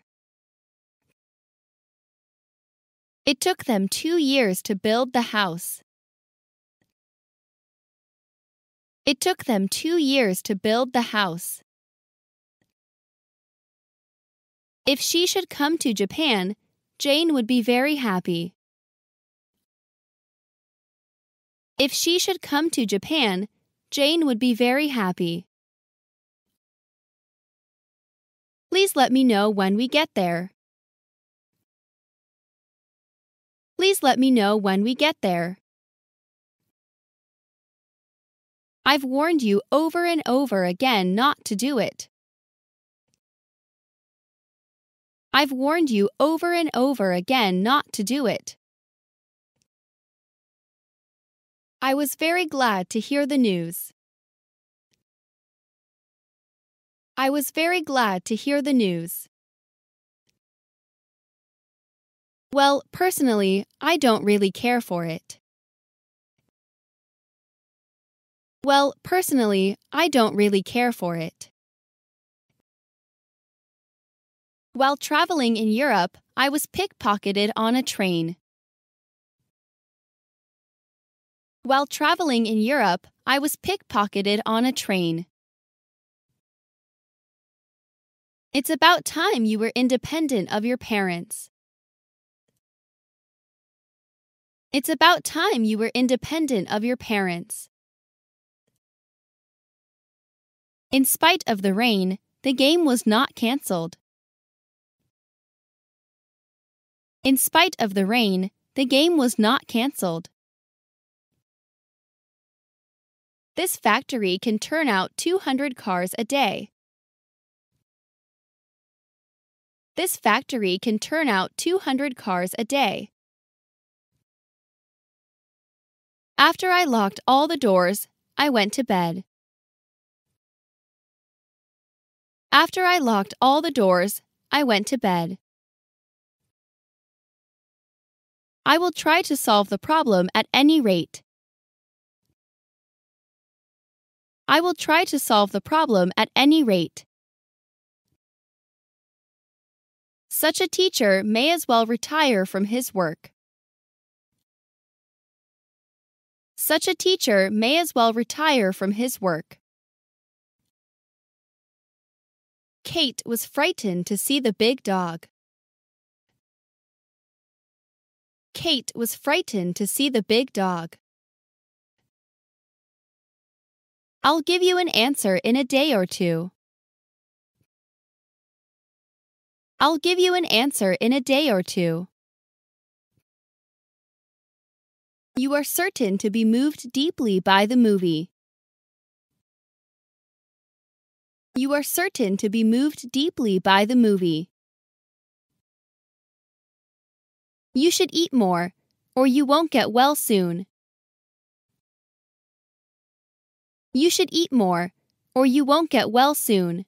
It took them two years to build the house. It took them two years to build the house. If she should come to Japan, Jane would be very happy. If she should come to Japan, Jane would be very happy. Please let me know when we get there. Please let me know when we get there. I've warned you over and over again not to do it. I've warned you over and over again not to do it. I was very glad to hear the news. I was very glad to hear the news. Well, personally, I don't really care for it. Well, personally, I don't really care for it. While traveling in Europe, I was pickpocketed on a train. While traveling in Europe, I was pickpocketed on a train. It's about time you were independent of your parents. It's about time you were independent of your parents. In spite of the rain, the game was not cancelled. In spite of the rain, the game was not cancelled. This factory can turn out 200 cars a day. This factory can turn out 200 cars a day. After I locked all the doors, I went to bed. After I locked all the doors, I went to bed. I will try to solve the problem at any rate. I will try to solve the problem at any rate. Such a teacher may as well retire from his work. Such a teacher may as well retire from his work. Kate was frightened to see the big dog. Kate was frightened to see the big dog. I'll give you an answer in a day or two. I'll give you an answer in a day or two. You are certain to be moved deeply by the movie. You are certain to be moved deeply by the movie. You should eat more, or you won't get well soon. You should eat more, or you won't get well soon.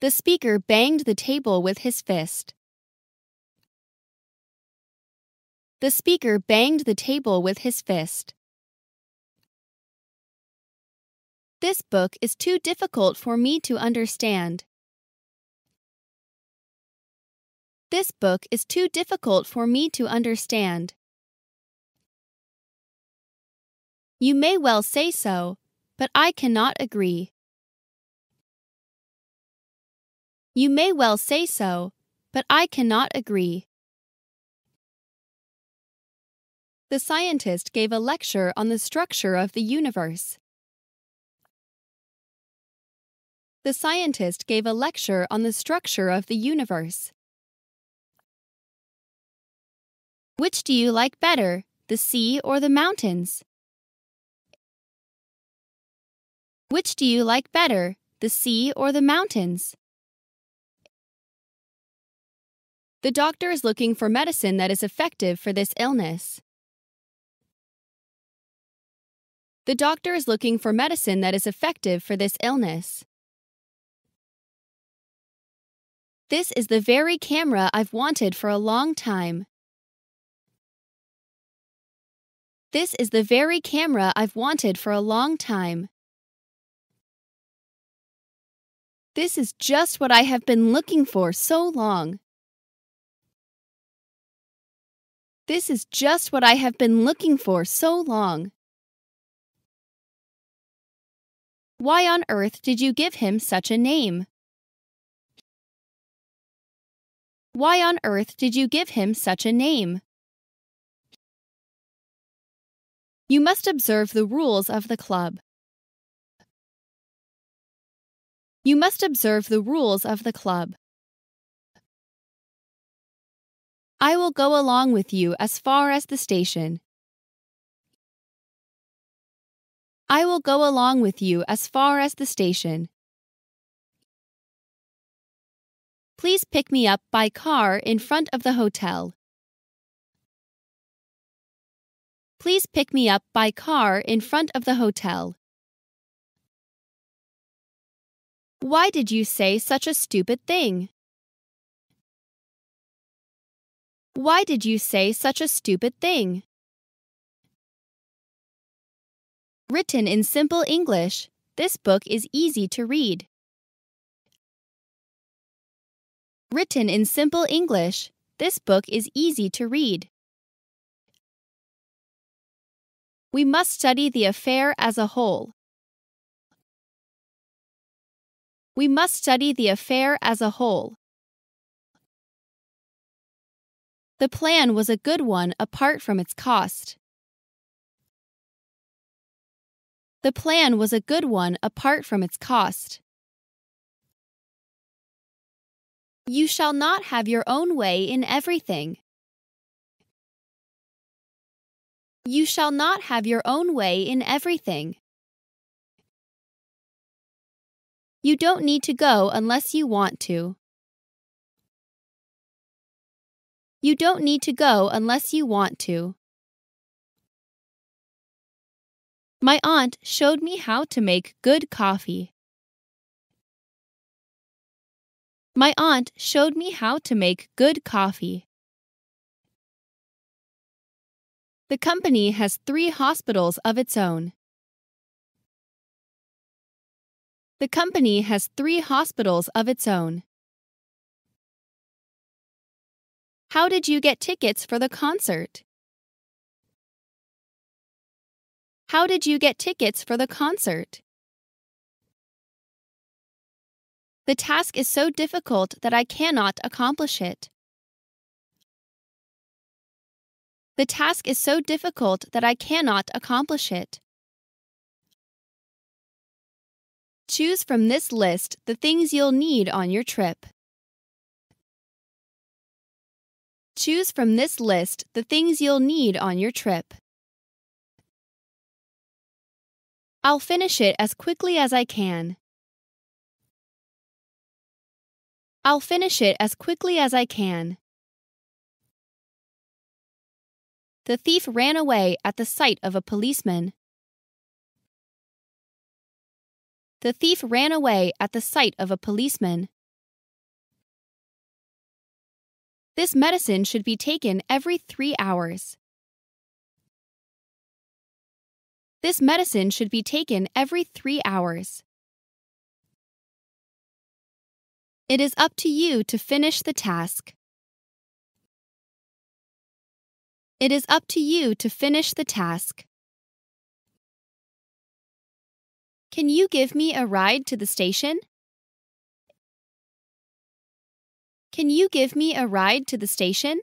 The speaker banged the table with his fist. The speaker banged the table with his fist. This book is too difficult for me to understand. This book is too difficult for me to understand. You may well say so, but I cannot agree. You may well say so, but I cannot agree. The scientist gave a lecture on the structure of the universe. The scientist gave a lecture on the structure of the universe. Which do you like better, the sea or the mountains? Which do you like better, the sea or the mountains? The doctor is looking for medicine that is effective for this illness. The doctor is looking for medicine that is effective for this illness. This is the very camera I've wanted for a long time. This is the very camera I've wanted for a long time. This is just what I have been looking for so long. This is just what I have been looking for so long. Why on earth did you give him such a name? Why on earth did you give him such a name? You must observe the rules of the club. You must observe the rules of the club. I will go along with you as far as the station. I will go along with you as far as the station. Please pick me up by car in front of the hotel. Please pick me up by car in front of the hotel. Why did you say such a stupid thing? Why did you say such a stupid thing? Written in simple English, this book is easy to read. Written in simple English, this book is easy to read. We must study the affair as a whole. We must study the affair as a whole. The plan was a good one apart from its cost. The plan was a good one apart from its cost. You shall not have your own way in everything. You shall not have your own way in everything. You don't need to go unless you want to. You don't need to go unless you want to. My aunt showed me how to make good coffee. My aunt showed me how to make good coffee. The company has three hospitals of its own. The company has three hospitals of its own. How did you get tickets for the concert? How did you get tickets for the concert? The task is so difficult that I cannot accomplish it. The task is so difficult that I cannot accomplish it. Choose from this list the things you'll need on your trip. Choose from this list the things you'll need on your trip. I'll finish it as quickly as I can. I'll finish it as quickly as I can. The thief ran away at the sight of a policeman. The thief ran away at the sight of a policeman. This medicine should be taken every three hours. This medicine should be taken every three hours. It is up to you to finish the task. It is up to you to finish the task. Can you give me a ride to the station? Can you give me a ride to the station?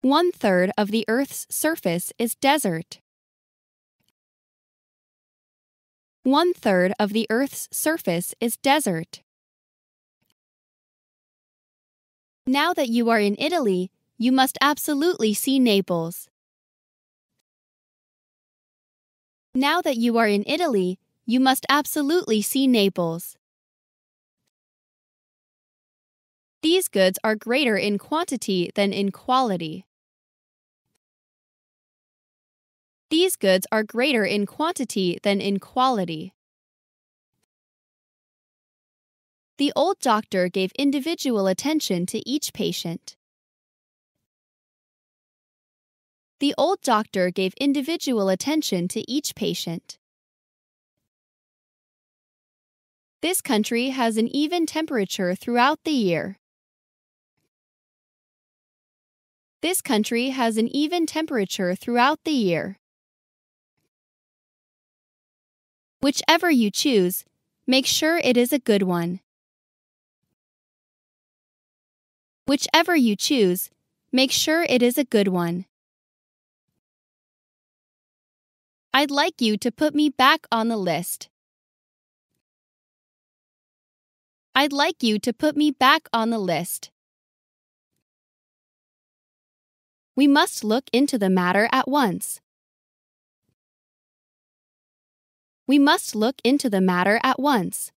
One third of the Earth's surface is desert. One third of the Earth's surface is desert. Now that you are in Italy, you must absolutely see Naples. Now that you are in Italy, you must absolutely see Naples. These goods are greater in quantity than in quality. These goods are greater in quantity than in quality. The old doctor gave individual attention to each patient. The old doctor gave individual attention to each patient. This country has an even temperature throughout the year. This country has an even temperature throughout the year. Whichever you choose, make sure it is a good one. Whichever you choose, make sure it is a good one. I'd like you to put me back on the list. I'd like you to put me back on the list. We must look into the matter at once. We must look into the matter at once.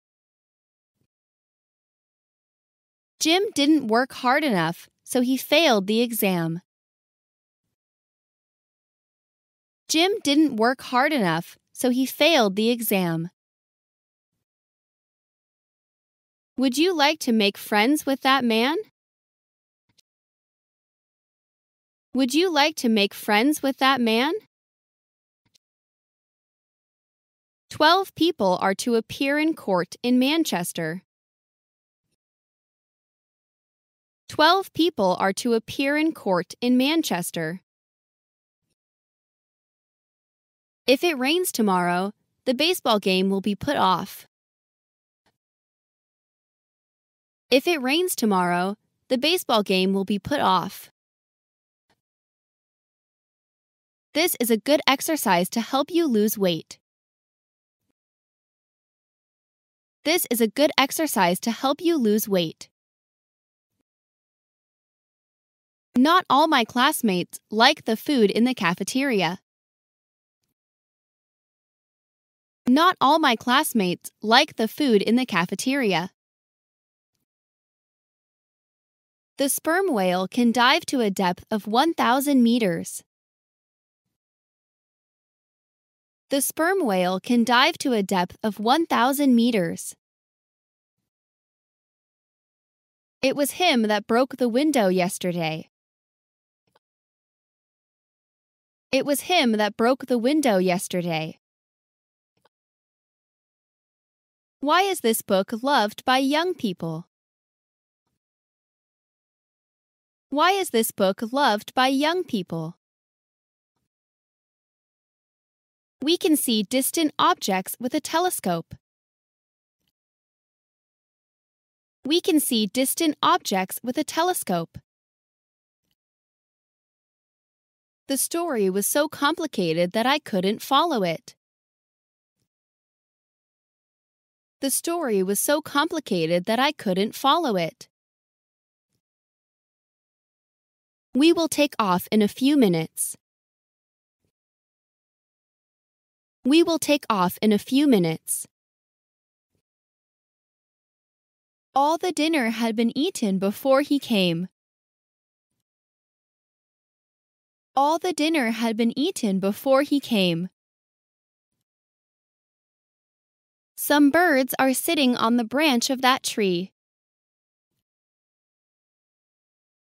Jim didn't work hard enough, so he failed the exam. Jim didn't work hard enough, so he failed the exam. Would you like to make friends with that man? Would you like to make friends with that man? Twelve people are to appear in court in Manchester. Twelve people are to appear in court in Manchester. If it rains tomorrow, the baseball game will be put off. If it rains tomorrow, the baseball game will be put off. This is a good exercise to help you lose weight. This is a good exercise to help you lose weight. Not all my classmates like the food in the cafeteria. Not all my classmates like the food in the cafeteria. The sperm whale can dive to a depth of 1,000 meters. The sperm whale can dive to a depth of 1,000 meters. It was him that broke the window yesterday. It was him that broke the window yesterday. Why is this book loved by young people? Why is this book loved by young people? we can see distant objects with a telescope. We can see distant objects with a telescope. The story was so complicated that I couldn't follow it. The story was so complicated that I couldn't follow it. We will take off in a few minutes. We will take off in a few minutes. All the dinner had been eaten before he came. All the dinner had been eaten before he came. Some birds are sitting on the branch of that tree.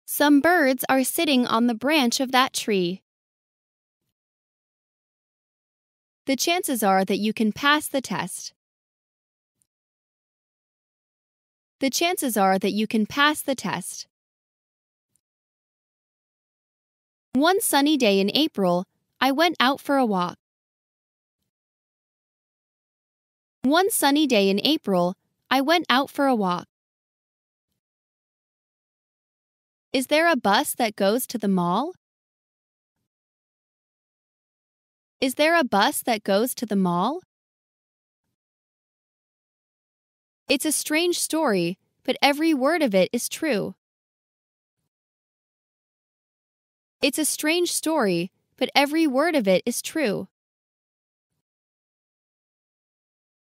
Some birds are sitting on the branch of that tree. the chances are that you can pass the test. The chances are that you can pass the test. One sunny day in April, I went out for a walk. One sunny day in April, I went out for a walk. Is there a bus that goes to the mall? Is there a bus that goes to the mall? It's a strange story, but every word of it is true. It's a strange story, but every word of it is true.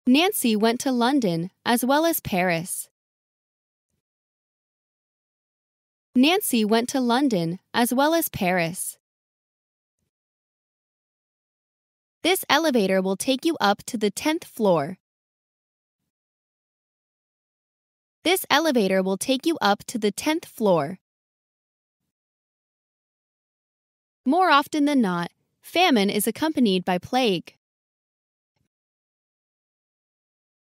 Nancy went to London as well as Paris. Nancy went to London as well as Paris. This elevator will take you up to the 10th floor. This elevator will take you up to the 10th floor. More often than not, famine is accompanied by plague.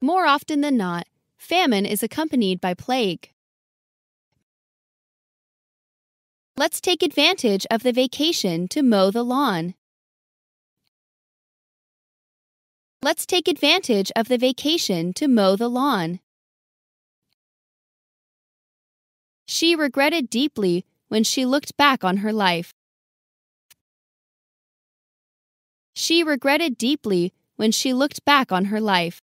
More often than not, famine is accompanied by plague. Let's take advantage of the vacation to mow the lawn. Let's take advantage of the vacation to mow the lawn. She regretted deeply when she looked back on her life. She regretted deeply when she looked back on her life.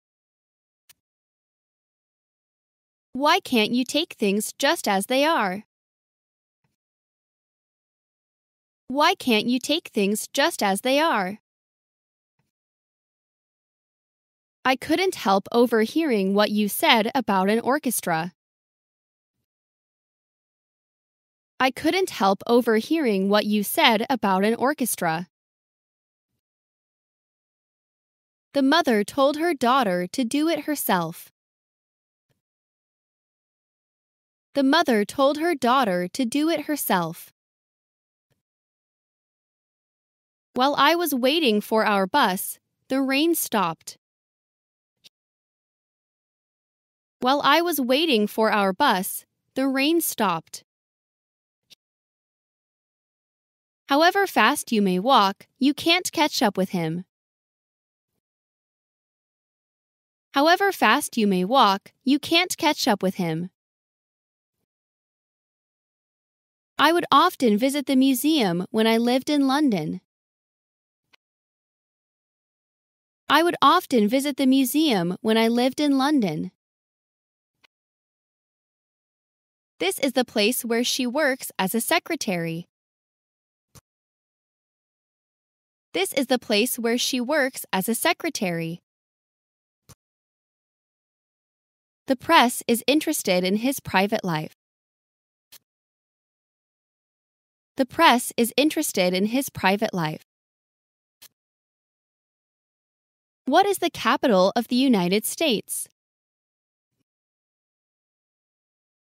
Why can't you take things just as they are? Why can't you take things just as they are? I couldn't help overhearing what you said about an orchestra. I couldn't help overhearing what you said about an orchestra. The mother told her daughter to do it herself. The mother told her daughter to do it herself. While I was waiting for our bus, the rain stopped. While I was waiting for our bus, the rain stopped. However fast you may walk, you can't catch up with him. However fast you may walk, you can't catch up with him. I would often visit the museum when I lived in London. I would often visit the museum when I lived in London. This is the place where she works as a secretary. This is the place where she works as a secretary. The press is interested in his private life. The press is interested in his private life. What is the capital of the United States?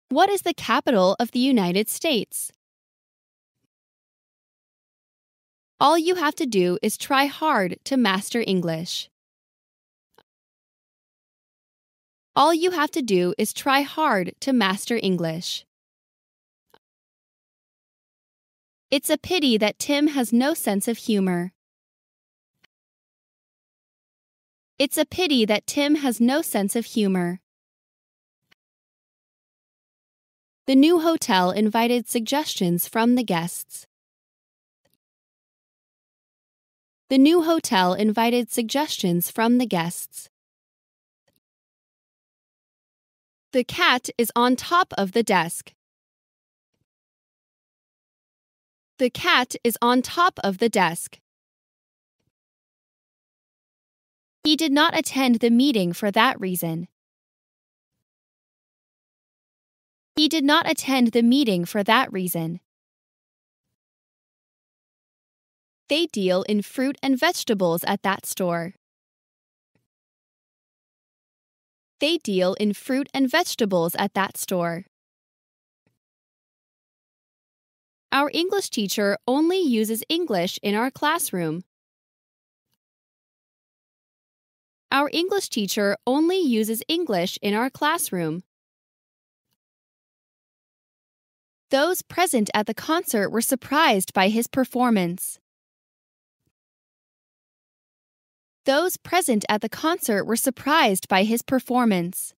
What is the capital of the United States? All you have to do is try hard to master English. All you have to do is try hard to master English. It's a pity that Tim has no sense of humor. It's a pity that Tim has no sense of humor. The new hotel invited suggestions from the guests. The new hotel invited suggestions from the guests. The cat is on top of the desk. The cat is on top of the desk. He did not attend the meeting for that reason. He did not attend the meeting for that reason. They deal in fruit and vegetables at that store. They deal in fruit and vegetables at that store. Our English teacher only uses English in our classroom. Our English teacher only uses English in our classroom. Those present at the concert were surprised by his performance. Those present at the concert were surprised by his performance.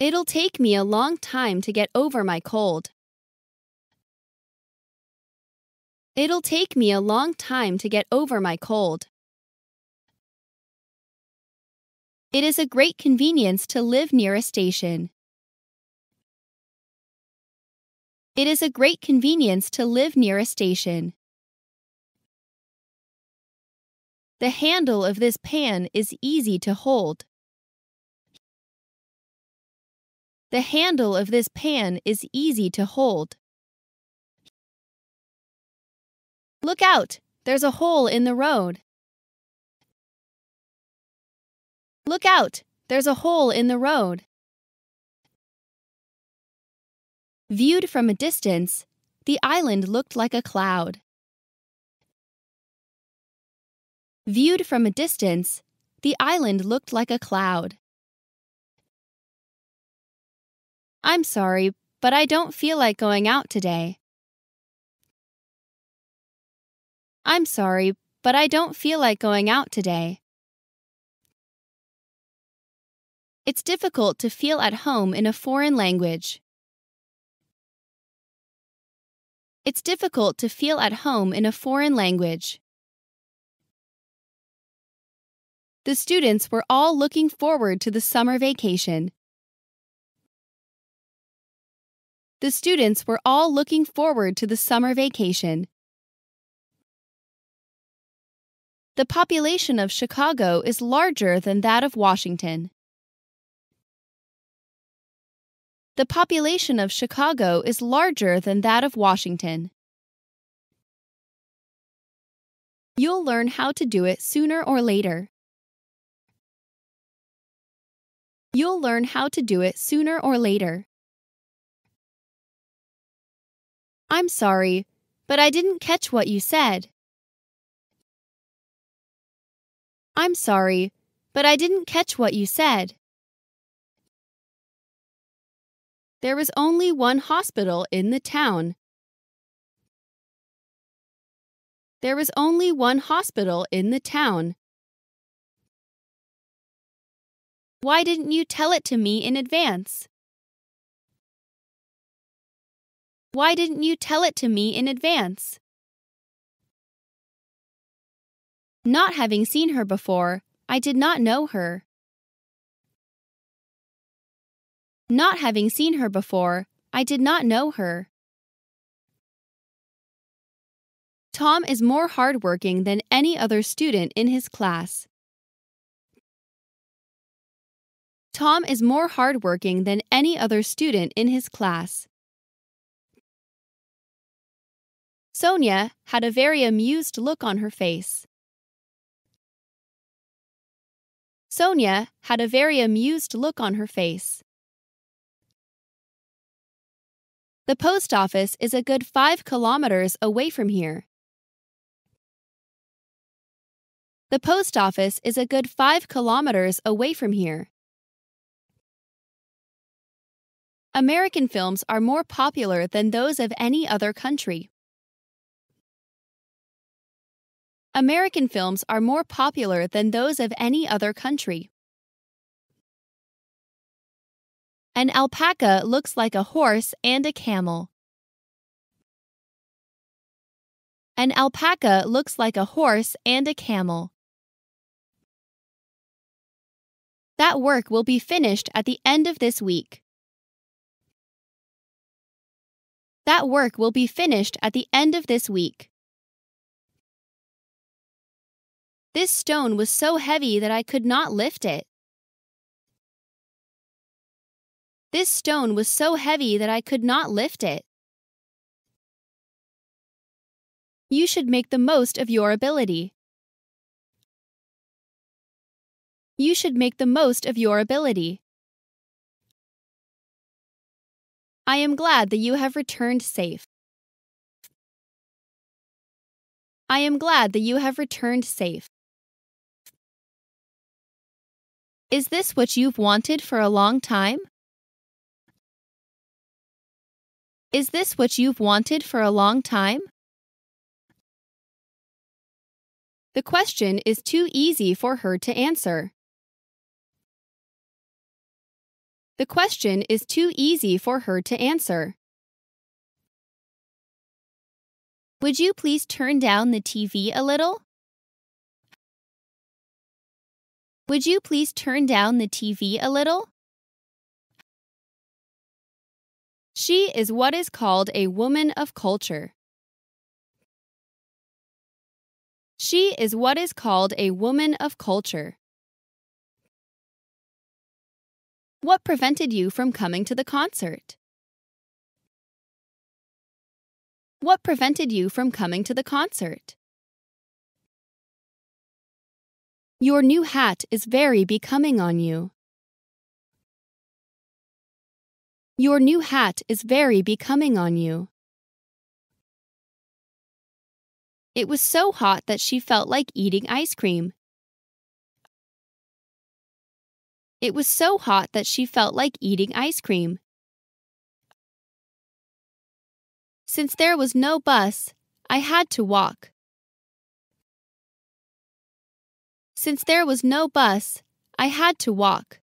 It'll take me a long time to get over my cold. It'll take me a long time to get over my cold. It is a great convenience to live near a station. It is a great convenience to live near a station. The handle of this pan is easy to hold. The handle of this pan is easy to hold. Look out! There's a hole in the road. Look out! There's a hole in the road. Viewed from a distance, the island looked like a cloud. Viewed from a distance, the island looked like a cloud. I'm sorry, but I don't feel like going out today. I'm sorry, but I don't feel like going out today. It's difficult to feel at home in a foreign language. It's difficult to feel at home in a foreign language. The students were all looking forward to the summer vacation. The students were all looking forward to the summer vacation. The population of Chicago is larger than that of Washington. The population of Chicago is larger than that of Washington. You'll learn how to do it sooner or later. You'll learn how to do it sooner or later. I'm sorry, but I didn't catch what you said. I'm sorry, but I didn't catch what you said. There was only one hospital in the town. There was only one hospital in the town. Why didn't you tell it to me in advance? Why didn't you tell it to me in advance? Not having seen her before, I did not know her. Not having seen her before, I did not know her. Tom is more hardworking than any other student in his class. Tom is more hardworking than any other student in his class. Sonia had a very amused look on her face. Sonia had a very amused look on her face. The post office is a good five kilometers away from here. The post office is a good five kilometers away from here. American films are more popular than those of any other country. American films are more popular than those of any other country. An alpaca looks like a horse and a camel. An alpaca looks like a horse and a camel. That work will be finished at the end of this week. That work will be finished at the end of this week. This stone was so heavy that I could not lift it. This stone was so heavy that I could not lift it. You should make the most of your ability. You should make the most of your ability. I am glad that you have returned safe. I am glad that you have returned safe. Is this what you've wanted for a long time? Is this what you've wanted for a long time? The question is too easy for her to answer. The question is too easy for her to answer. Would you please turn down the TV a little? Would you please turn down the TV a little? She is what is called a woman of culture. She is what is called a woman of culture. What prevented you from coming to the concert? What prevented you from coming to the concert? Your new hat is very becoming on you. Your new hat is very becoming on you. It was so hot that she felt like eating ice cream. It was so hot that she felt like eating ice cream. Since there was no bus, I had to walk. Since there was no bus, I had to walk.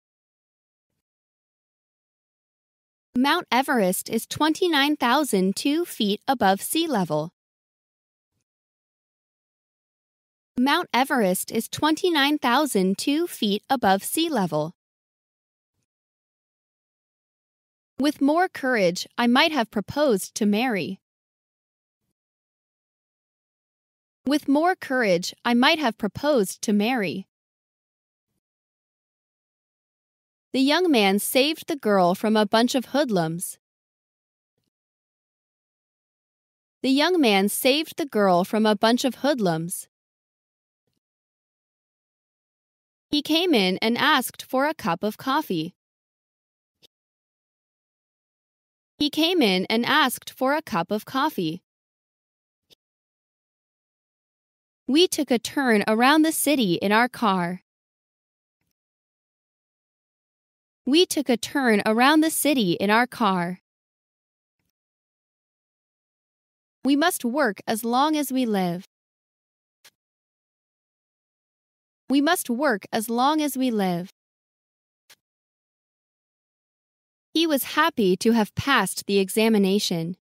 Mount Everest is 29,002 feet above sea level. Mount Everest is 29,002 feet above sea level. With more courage, I might have proposed to Mary. With more courage, I might have proposed to Mary. The young man saved the girl from a bunch of hoodlums. The young man saved the girl from a bunch of hoodlums. He came in and asked for a cup of coffee. He came in and asked for a cup of coffee. We took a turn around the city in our car. We took a turn around the city in our car. We must work as long as we live. We must work as long as we live. He was happy to have passed the examination.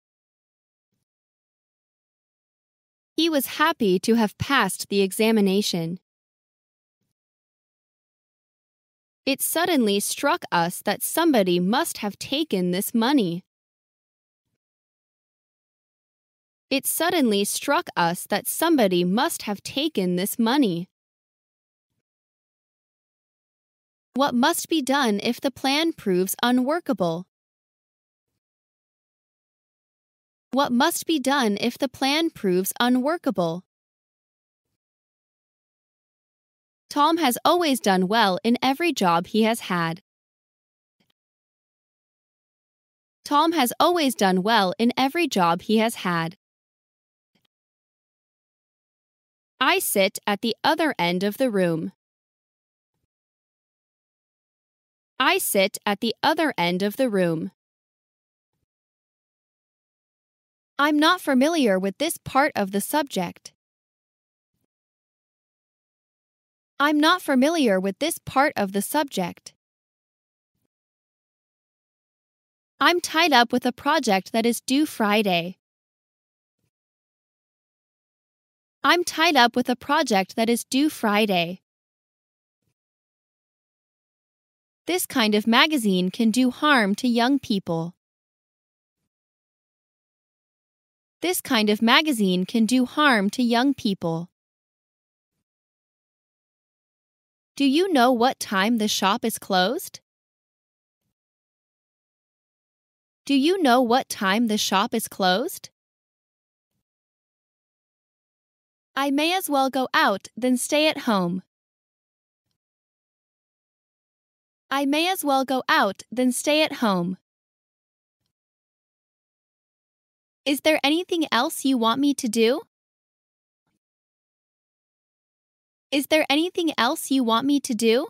He was happy to have passed the examination. It suddenly struck us that somebody must have taken this money. It suddenly struck us that somebody must have taken this money. What must be done if the plan proves unworkable? What must be done if the plan proves unworkable? Tom has always done well in every job he has had. Tom has always done well in every job he has had. I sit at the other end of the room. I sit at the other end of the room. I'm not familiar with this part of the subject. I'm not familiar with this part of the subject. I'm tied up with a project that is due Friday. I'm tied up with a project that is due Friday. This kind of magazine can do harm to young people. This kind of magazine can do harm to young people. Do you know what time the shop is closed? Do you know what time the shop is closed? I may as well go out than stay at home. I may as well go out than stay at home. Is there anything else you want me to do? Is there anything else you want me to do?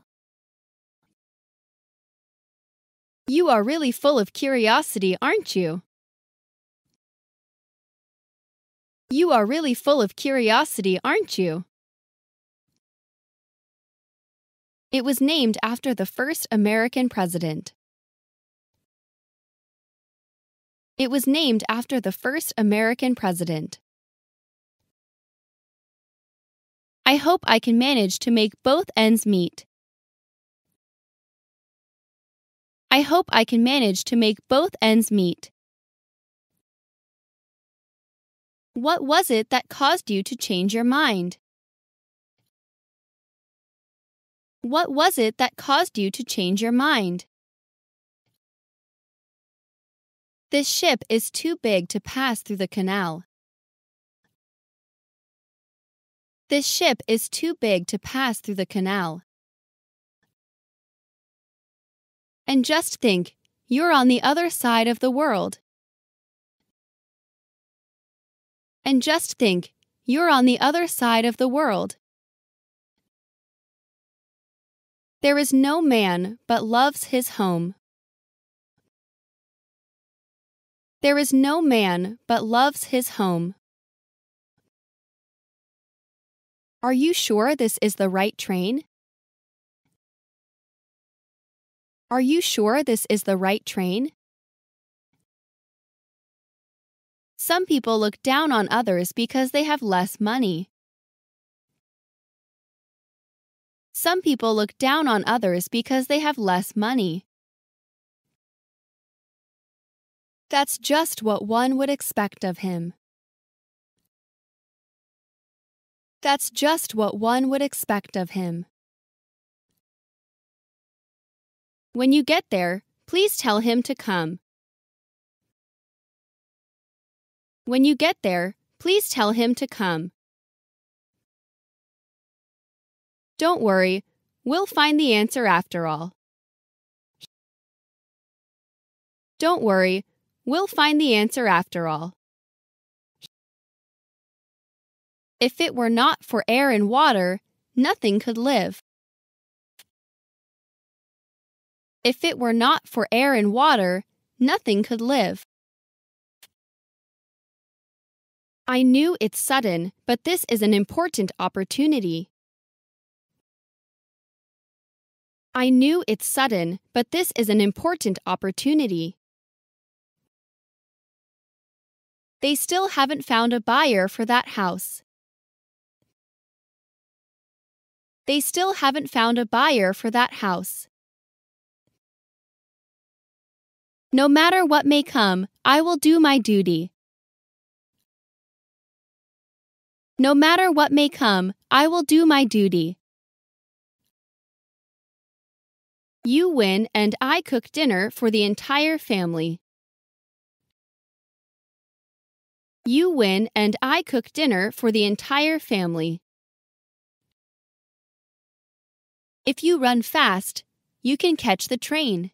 You are really full of curiosity, aren't you? You are really full of curiosity, aren't you? It was named after the first American president. It was named after the first American president. I hope I can manage to make both ends meet. I hope I can manage to make both ends meet. What was it that caused you to change your mind? What was it that caused you to change your mind? This ship is too big to pass through the canal. This ship is too big to pass through the canal. And just think, you're on the other side of the world. And just think, you're on the other side of the world. There is no man but loves his home. There is no man but loves his home. Are you sure this is the right train? Are you sure this is the right train? Some people look down on others because they have less money. Some people look down on others because they have less money. That's just what one would expect of him. That's just what one would expect of him. When you get there, please tell him to come. When you get there, please tell him to come. Don't worry, we'll find the answer after all. Don't worry, we'll find the answer after all. If it were not for air and water, nothing could live. If it were not for air and water, nothing could live. I knew it's sudden, but this is an important opportunity. I knew it's sudden, but this is an important opportunity. They still haven't found a buyer for that house. They still haven't found a buyer for that house. No matter what may come, I will do my duty. No matter what may come, I will do my duty. You win, and I cook dinner for the entire family. You win, and I cook dinner for the entire family. If you run fast, you can catch the train.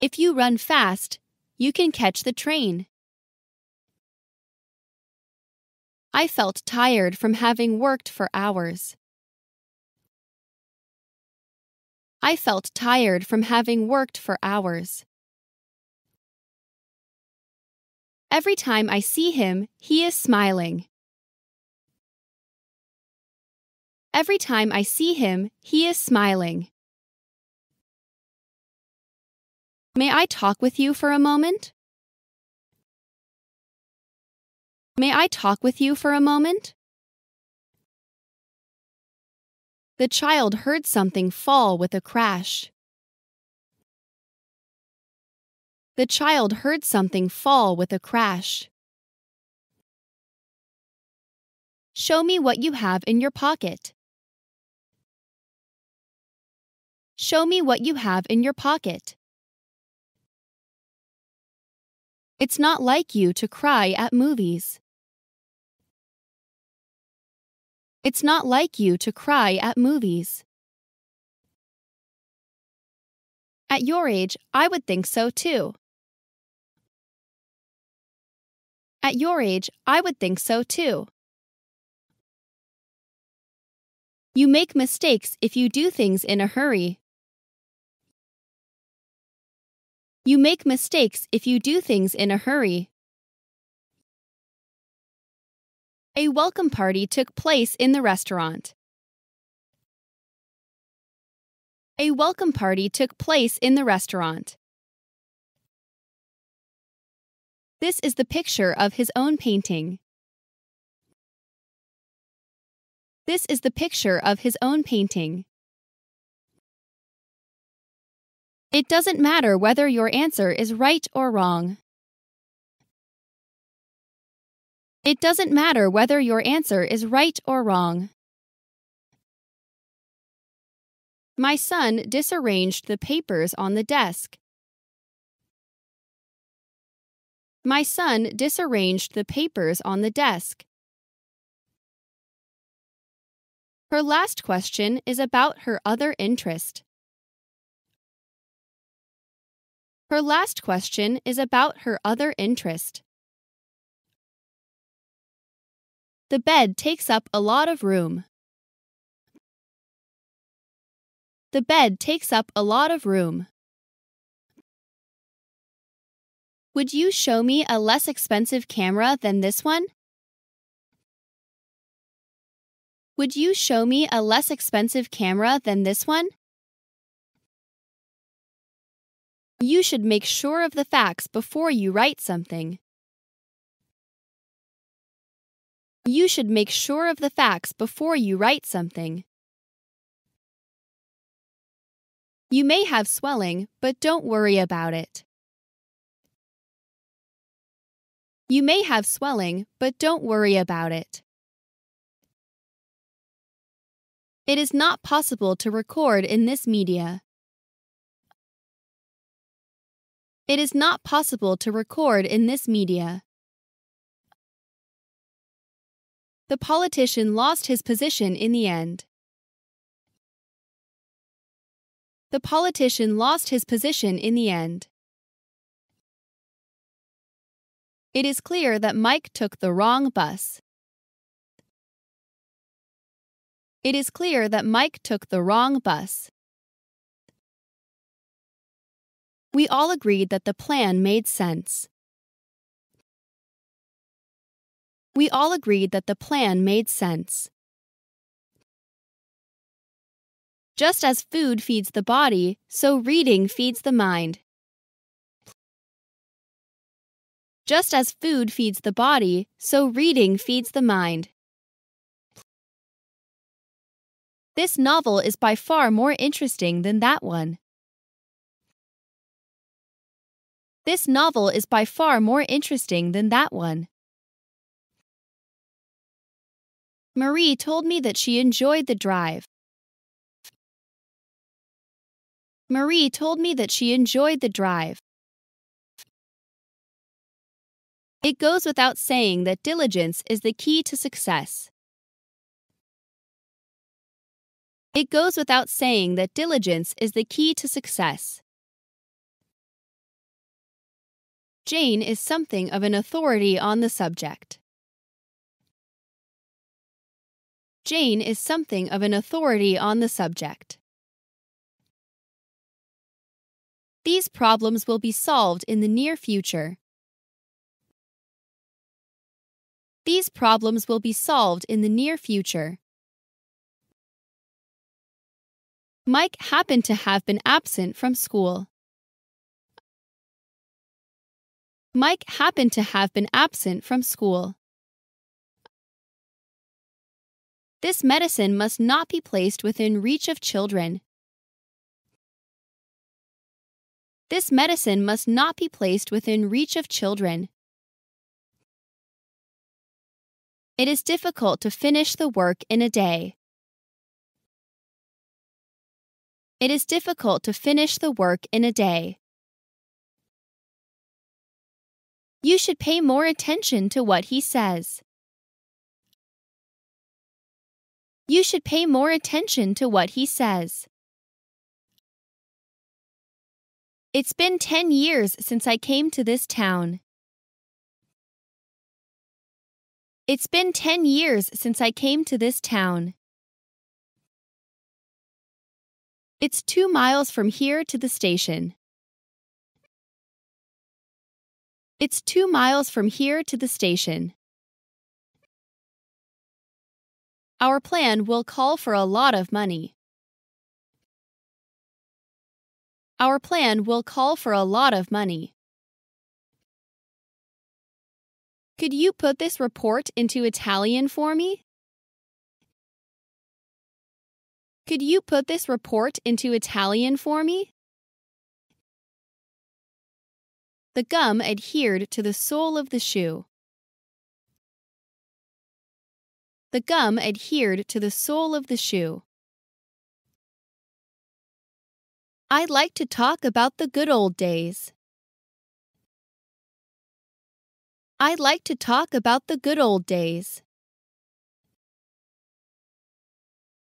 If you run fast, you can catch the train. I felt tired from having worked for hours. I felt tired from having worked for hours. Every time I see him, he is smiling. Every time I see him, he is smiling. May I talk with you for a moment? May I talk with you for a moment? The child heard something fall with a crash. The child heard something fall with a crash. Show me what you have in your pocket. Show me what you have in your pocket. It's not like you to cry at movies. It's not like you to cry at movies. At your age, I would think so too. At your age, I would think so too. You make mistakes if you do things in a hurry. You make mistakes if you do things in a hurry. A welcome party took place in the restaurant. A welcome party took place in the restaurant. This is the picture of his own painting. This is the picture of his own painting. It doesn't matter whether your answer is right or wrong. It doesn't matter whether your answer is right or wrong. My son disarranged the papers on the desk. My son disarranged the papers on the desk. Her last question is about her other interest. Her last question is about her other interest. The bed takes up a lot of room. The bed takes up a lot of room. Would you show me a less expensive camera than this one? Would you show me a less expensive camera than this one? You should make sure of the facts before you write something. You should make sure of the facts before you write something. You may have swelling, but don't worry about it. You may have swelling, but don't worry about it. It is not possible to record in this media. It is not possible to record in this media. The politician lost his position in the end. The politician lost his position in the end. It is clear that Mike took the wrong bus. It is clear that Mike took the wrong bus. We all agreed that the plan made sense. We all agreed that the plan made sense. Just as food feeds the body, so reading feeds the mind. Just as food feeds the body, so reading feeds the mind. This novel is by far more interesting than that one. This novel is by far more interesting than that one. Marie told me that she enjoyed the drive. Marie told me that she enjoyed the drive. It goes without saying that diligence is the key to success. It goes without saying that diligence is the key to success. Jane is something of an authority on the subject. Jane is something of an authority on the subject. These problems will be solved in the near future. These problems will be solved in the near future. Mike happened to have been absent from school. Mike happened to have been absent from school. This medicine must not be placed within reach of children. This medicine must not be placed within reach of children. It is difficult to finish the work in a day. It is difficult to finish the work in a day. You should pay more attention to what he says. You should pay more attention to what he says. It's been 10 years since I came to this town. It's been 10 years since I came to this town. It's two miles from here to the station. It's two miles from here to the station. Our plan will call for a lot of money. Our plan will call for a lot of money. Could you put this report into Italian for me? Could you put this report into Italian for me? The gum adhered to the sole of the shoe. The gum adhered to the sole of the shoe. I'd like to talk about the good old days. I'd like to talk about the good old days.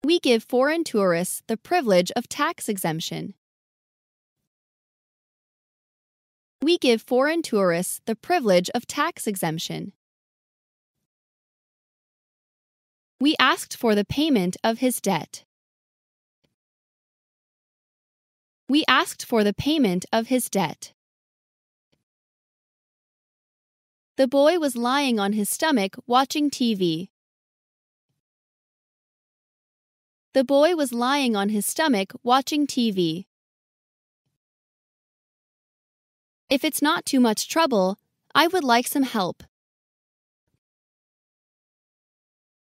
We give foreign tourists the privilege of tax exemption. We give foreign tourists the privilege of tax exemption. We asked for the payment of his debt. We asked for the payment of his debt. The boy was lying on his stomach watching TV. The boy was lying on his stomach watching TV. If it's not too much trouble, I would like some help.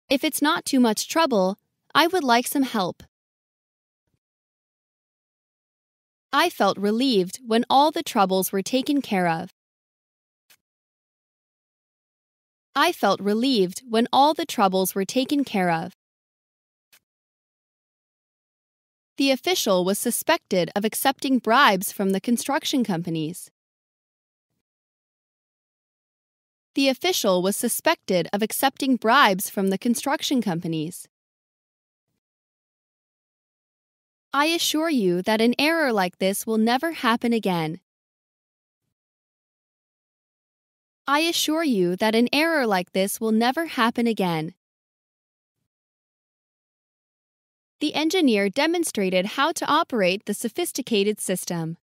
If it's not too much trouble, I would like some help. I felt relieved when all the troubles were taken care of. I felt relieved when all the troubles were taken care of. The official was suspected of accepting bribes from the construction companies. The official was suspected of accepting bribes from the construction companies. I assure you that an error like this will never happen again. I assure you that an error like this will never happen again. The engineer demonstrated how to operate the sophisticated system.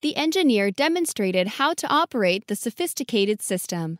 The engineer demonstrated how to operate the sophisticated system.